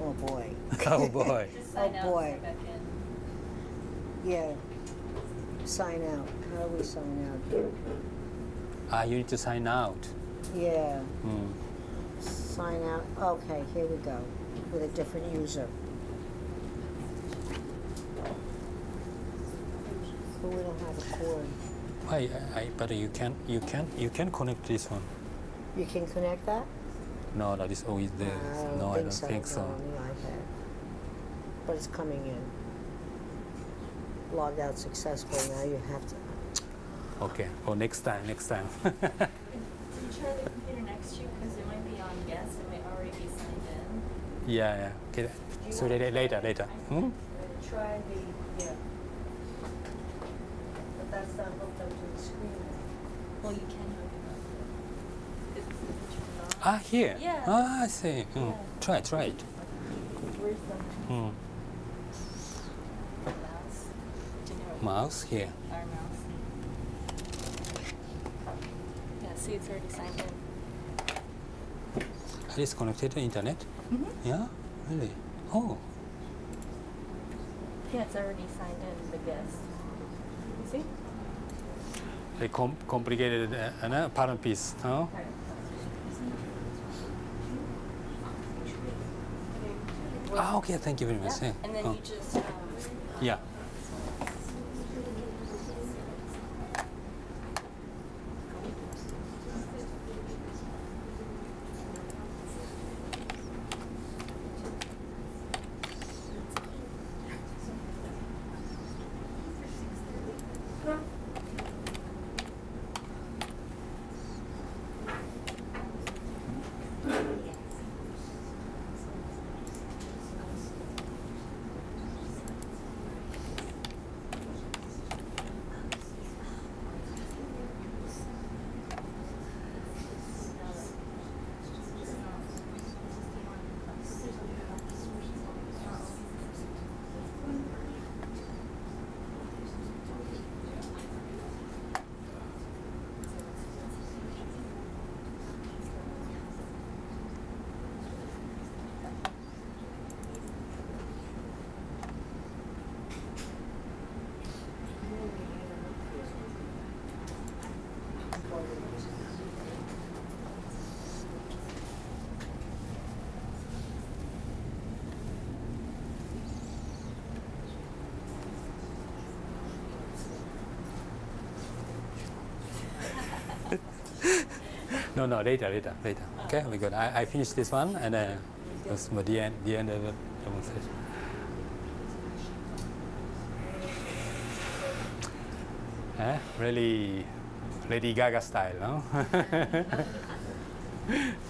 oh boy. [laughs] Oh boy. [laughs] Just sign Oh, out, boy. sign back in. Yeah. Sign out. How do we sign out? ah, you need to sign out. Yeah. Hmm. Sign out. Okay, here we go. With a different user. But we don't have a cord. Why? I, I, but you can you can you can connect this one. You can connect that? No, that is always there. I don't no, think I don't so. think not so. on the iPad. But it's coming in. Logged out successfully. Now you have to. Okay. Oh, next time. Next time. Did you try the computer next to you? Because it might be on guest, it might already be signed in. yeah, yeah. Okay. you So later, later, later. Hmm? Try the. Yeah. But that's not hooked up to the screen. Well, you can hook it up. It's turned off. Ah, here. Yeah. Ah, I see. Hmm. Yeah. Try, try it. Hmm. mouse? Do you know mouse here. Our mouse. Yeah, see, it's already signed in. It is connected to internet. Mm-hmm. Yeah, really. Oh, Yeah, it's already signed in, the guest. You see? very com- complicated uh, uh, pattern piece. No? Ah, okay. Thank you very much. Yeah. Yeah. And then Oh, you just, um, yeah. No, no, later, later, later. Okay, we good. I, I finished this one and uh, that's the end, the end of the demonstration. Eh? Really Lady Gaga style, no? [laughs]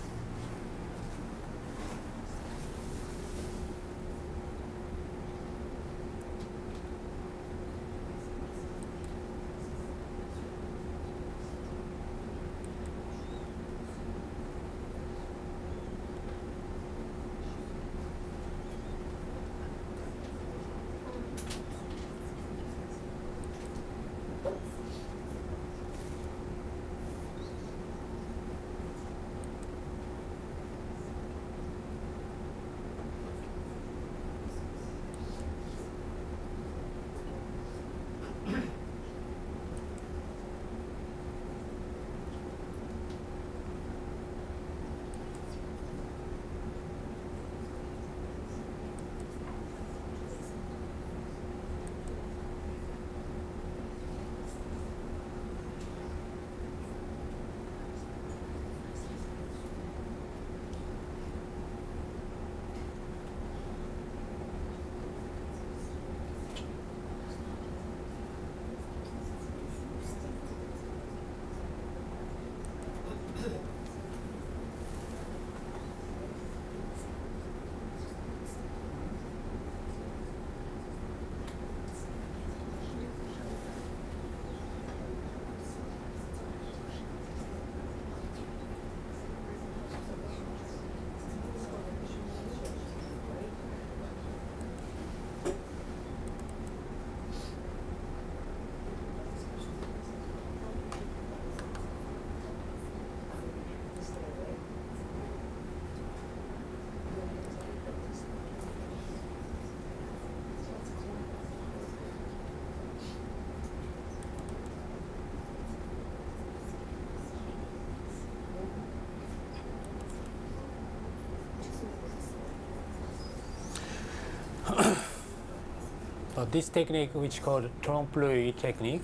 So this technique, which is called trompe-l'oeil technique,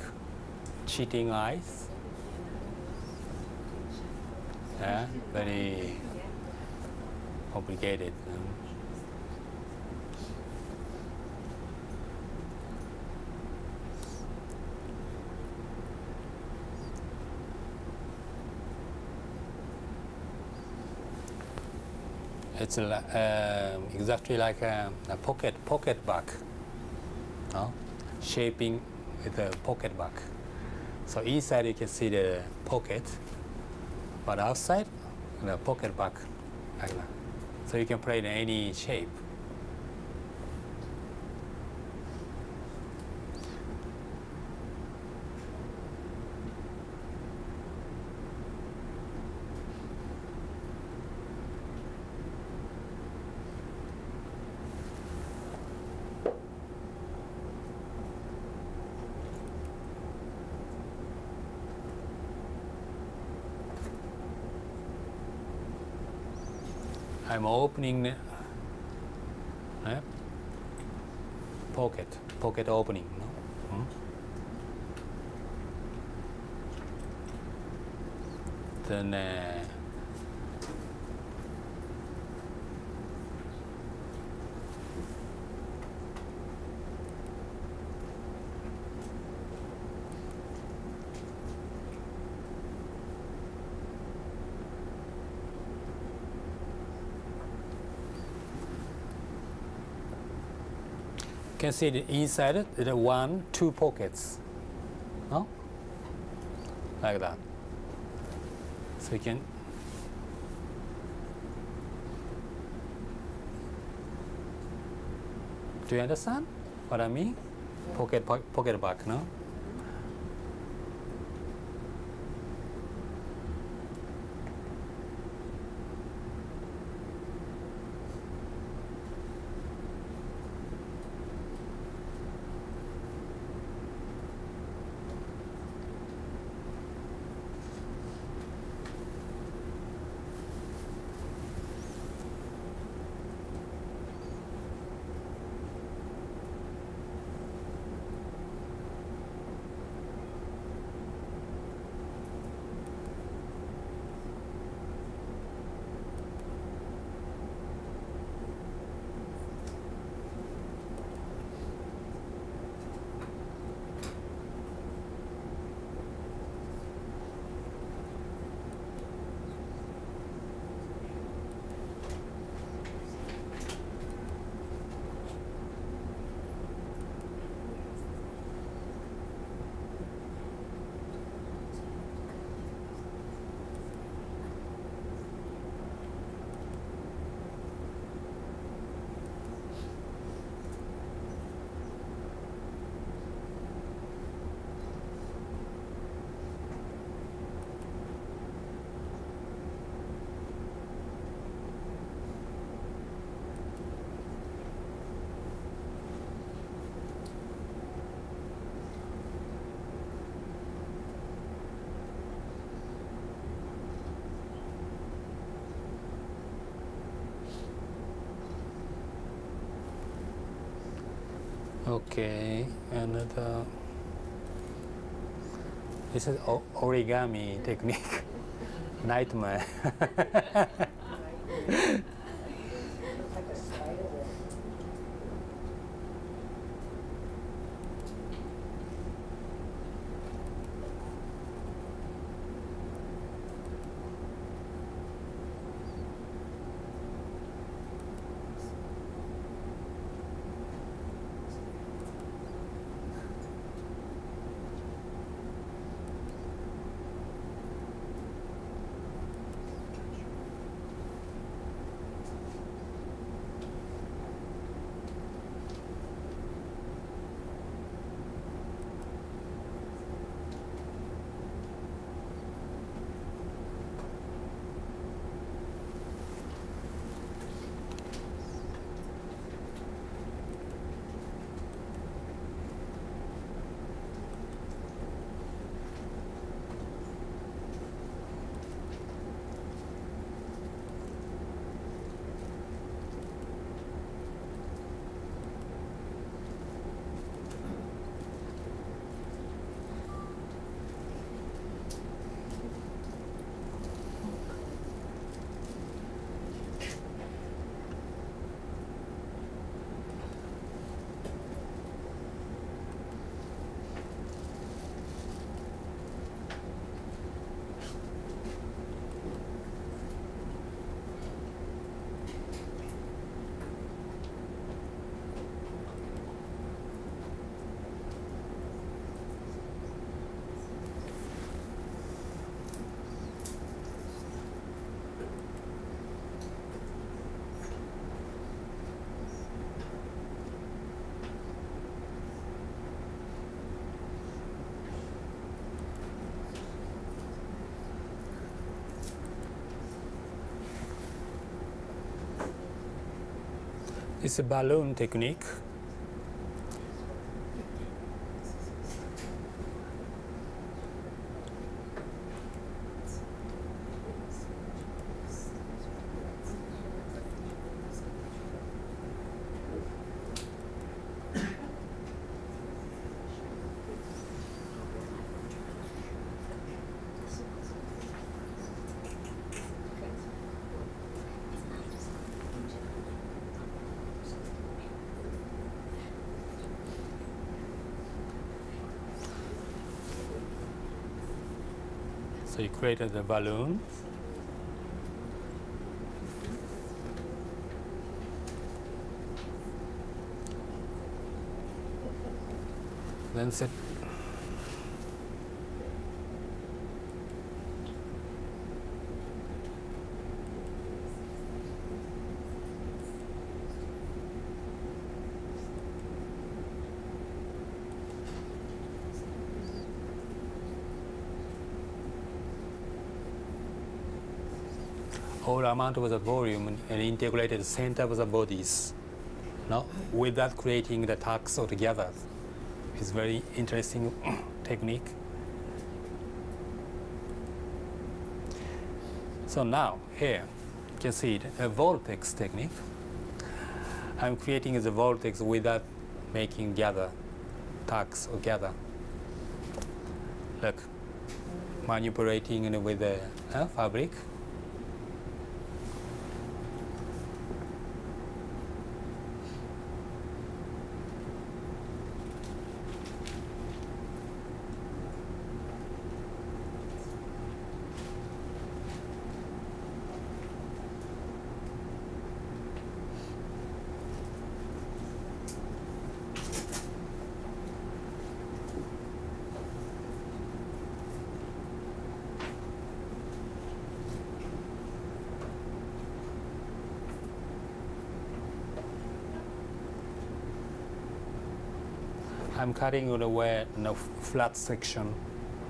cheating eyes. Yeah, very complicated. It's um exactly like a, a pocket pocket bag shaping with a pocket back. So inside you can see the pocket, but outside the pocket back like that. So you can play in any shape. もオープニングねポケットポケットオープニングの、うん、でね can see the inside the one, two pockets. No? Like that. So you can Do you understand what I mean? Pocket po- pocket back, no? Okay, another. This is origami technique. [laughs] Nightmare. [laughs] It's a balloon technique. Created the balloon. Then set whole amount of the volume and integrated center of the bodies. No, without creating the tucks altogether. It's very interesting [clears throat] technique. So now here you can see a vortex technique. I'm creating the vortex without making gather, tucks or gather. Look, manipulating with the uh, fabric. Cutting it away no flat section,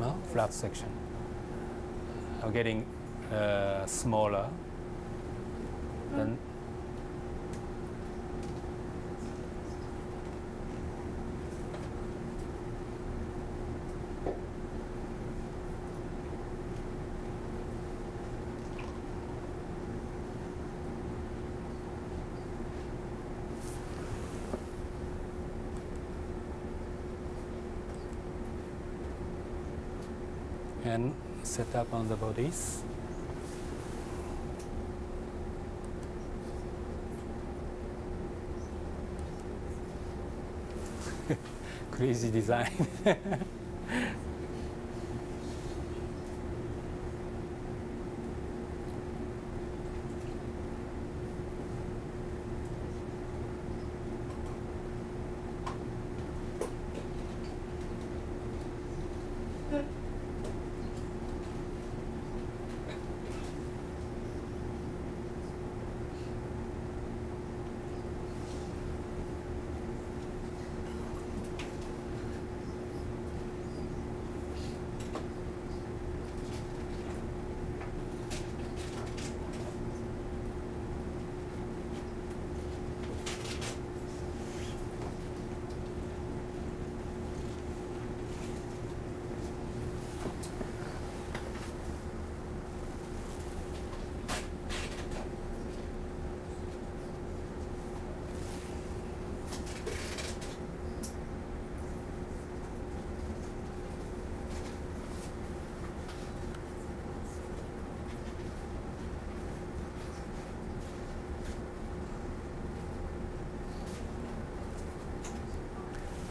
no flat section. I'm getting uh, smaller. Then and up on the bodies. [laughs] Crazy design. [laughs]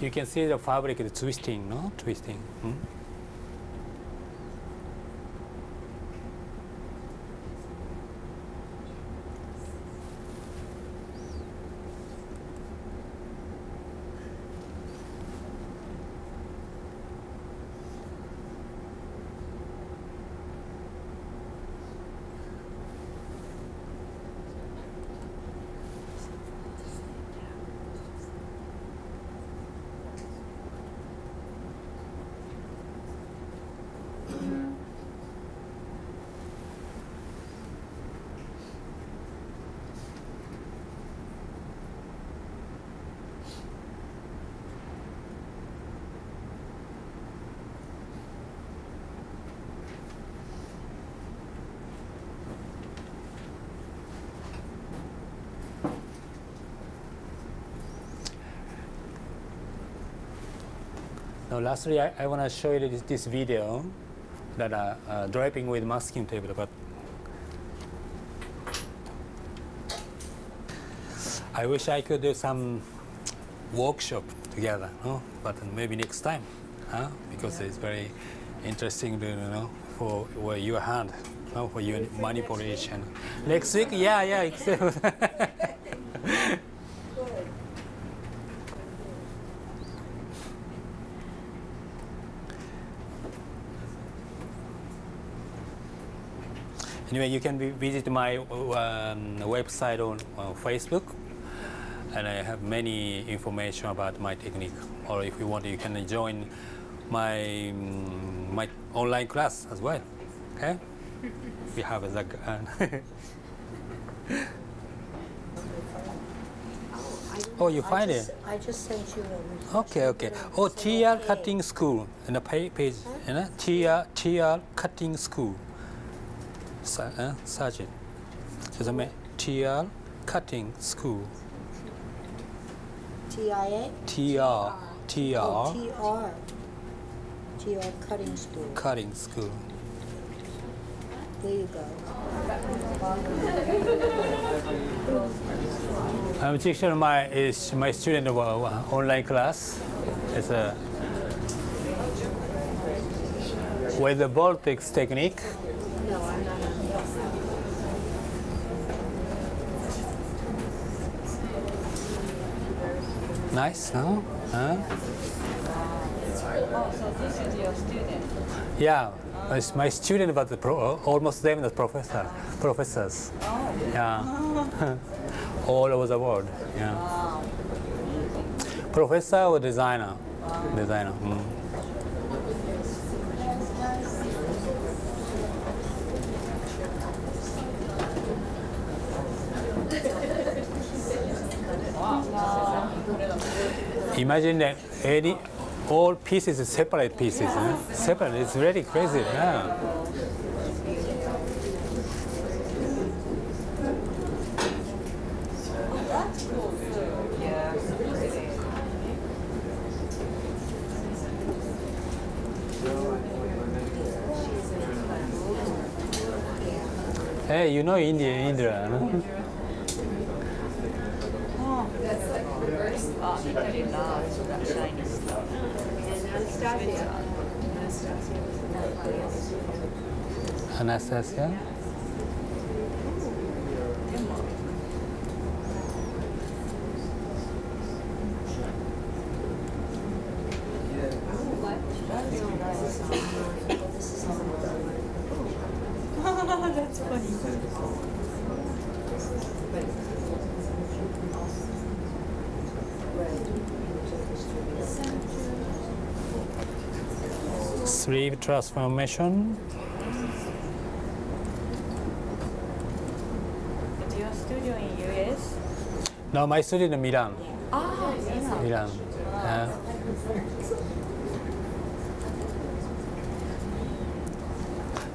you can see the fabric is twisting, no? Twisting. hmm? Lastly, I, I want to show you this, this video that uh, uh, draping with masking tape, but I wish I could do some workshop together, no? but maybe next time, huh? because Yeah. it's very interesting to you know for well, your hand, no, for your manipulation. Next week, yeah, yeah. [laughs] Anyway, you can visit my um, website on uh, Facebook, and I have many information about my technique. Or if you want, you can join my mm, my online class as well. Okay, we have a [laughs] Oh, you I find just- it? I just sent you a. Okay, okay. Oh, TR Cutting School in the pa- page, you know, TR TR Cutting School. Uh, search it. A. TR Cutting School. TIA? TR TR Oh, TR. TR Cutting School. Cutting School. There you go. I'm teaching my is my student of uh, online class. It's a with the vortex technique. No, I'm not. Nice, no? Huh? Oh, so this is your student? Yeah, it's my student was the pro, almost them as professor, professors. Oh. Yeah, [laughs] all over the world. Yeah, Wow. professor or designer, designer. mm. Imagine that any all pieces separate pieces. huh? Separate. It's really crazy. Yeah. Yeah. Hey, you know India, India. no? Ah, Italy loves that shiny stuff. Anastasia. Denmark. Transformation. Your studio in US? No, my studio in Milan. Ah, yeah. Milan. Yeah.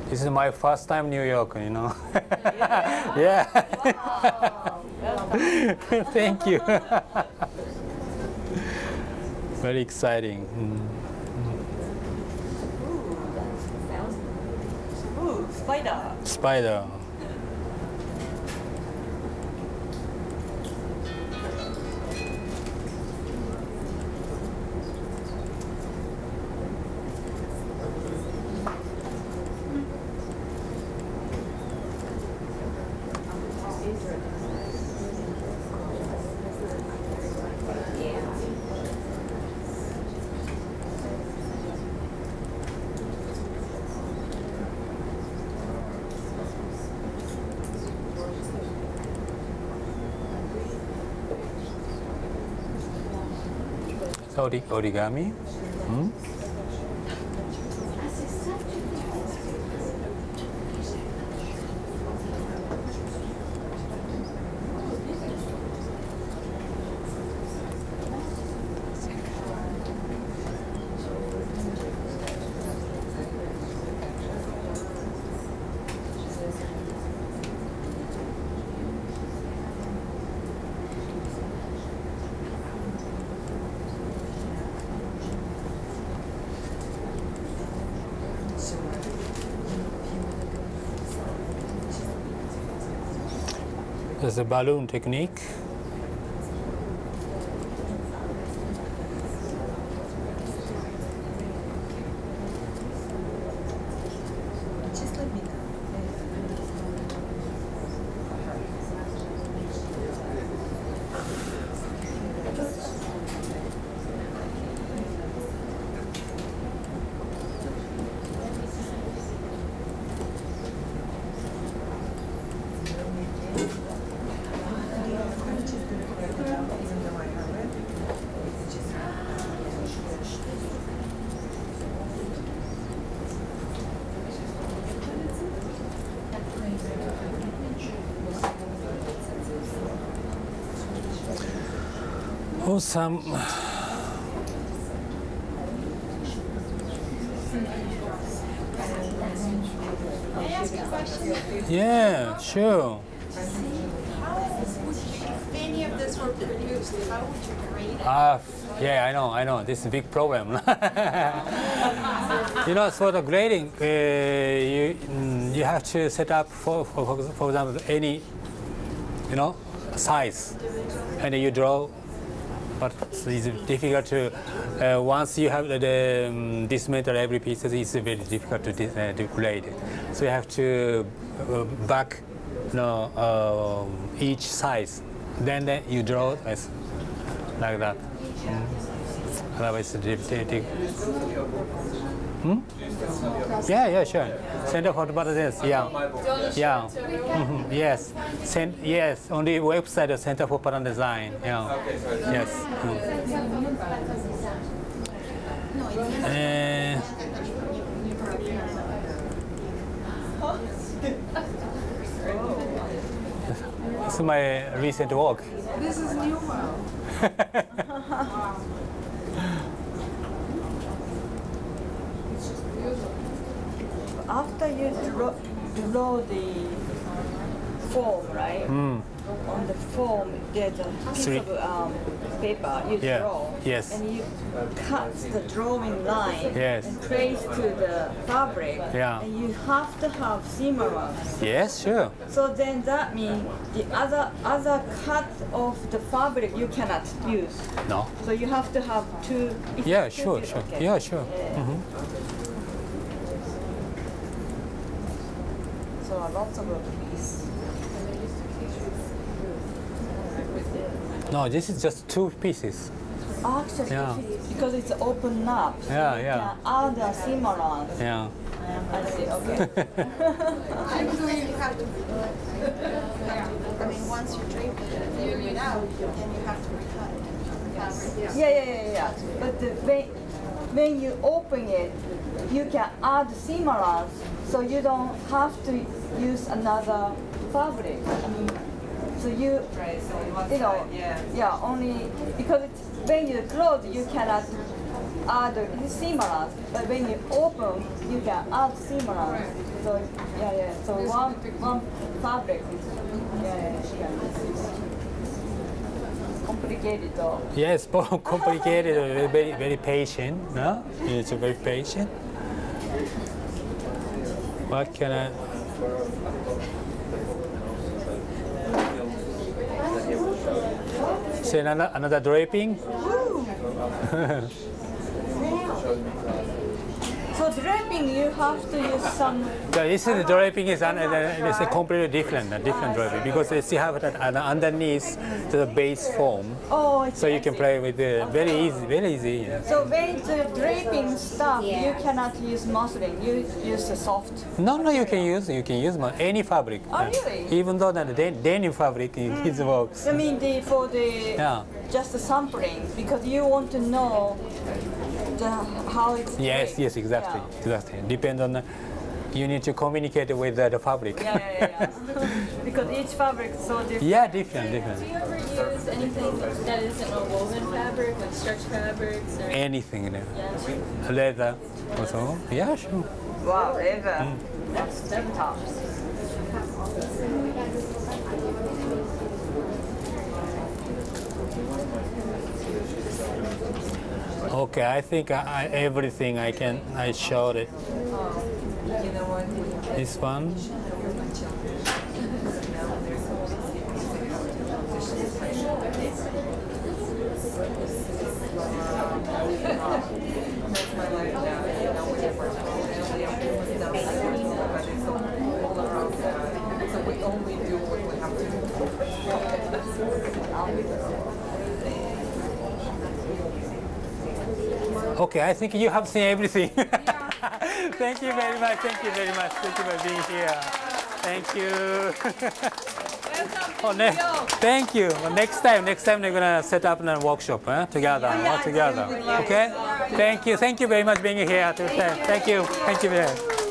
This is my first time New York, you know. [laughs] yeah. [laughs] Thank you. [laughs] Very exciting. Mm. パイダー。スパイダー。Origami. A balloon technique. Oh, some. May I ask a question? Yeah, sure. How would you, if any of this were produced, how would you if any of this were produced, how would you grade it? Ah, yeah, I know, I know. This is a big problem. [laughs] you know, for the grading, uh, you mm, you have to set up, for, for for for example, any, you know, size, and you draw. But it's difficult to. Uh, once you have the, um, dismantle every piece, it's very difficult to, dis- uh, to grade. So you have to uh, back, you know, um each size. Then, then you draw as like that. Otherwise, it's difficult. Hmm? Yeah, yeah, sure. Center for the Business, yeah. Yeah. Mhm, Yes. Cent- yes, only website of Center for Pattern Design. Yeah. Yes. Mm. Uh, [laughs] this is my recent work. This is new one. [laughs] After you draw, draw the form, right? Mm. On the form, there's a piece Three. of um, paper you Yeah, draw. yes. And you cut the drawing line Yes. and trace to the fabric. Yeah. And you have to have seam allowance. Yes, sure. So then that means the other other cut of the fabric you cannot use. No. So you have to have two. Yeah, sure, sure. okay. Yeah, sure. Yeah. Mhm. So a lot of piece. No, this is just two pieces. Actually, Yeah. because it's open up, so Yeah, you yeah. can add a seam allowance. Yeah. I see. Okay. Actually, you have to, I mean, once you drape it, you it out, then you have to recut it. Yeah, yeah, yeah, yeah. But the, when when you open it, you can add seam allowance, so you don't have to use another fabric. I mean, so you Right, so you know, side, yeah. yeah, only because it's, when you close, you cannot add the seam allowance, but when you open, you can add seam allowance. So yeah, yeah. So one one fabric is yeah, yeah, yeah. Complicated though. Yes, both [laughs] complicated, very, very patient. No? It's very patient. What can I? Say another, another draping? [laughs] So draping, you have to use some. Yeah, this is the draping is an, uh, it's a completely different, a different draping because they still have that an underneath the base form, Oh, I so you can play with it very easy, very easy. Yeah. So when the draping stuff, you cannot use muslin. You use the soft. No, no, you can use you can use any fabric. Oh, really? Even though the den- denim fabric it it works. I mean, the for the Yeah. just the sampling because you want to know the uh, how it's. Yes, draped. yes, exactly, Yeah. exactly. Depend on. The, you need to communicate with uh, the, the fabric. Yeah, yeah, yeah. [laughs] because each fabric is so different. Yeah, different, different. Do you ever use anything that isn't a woven fabric, like stretch fabrics or? Anything in. Yeah. Leather, also. Yeah, sure. Wow, leather. Mm. That's tough. Okay, I think I, I, everything I can I showed it. This one. That's my life now. You know, we have portfolio, we have things down there, but it's all all around that. So we only do what we have to do. Okay, I think you have seen everything. [laughs] thank you very much. Thank you very much. Thank you for being here. Thank you. oh, ne- thank you. Well, next time, next time we're gonna set up a workshop eh? together, all together. Okay. Thank you. Thank you very much being here. Thank you. Thank you very much.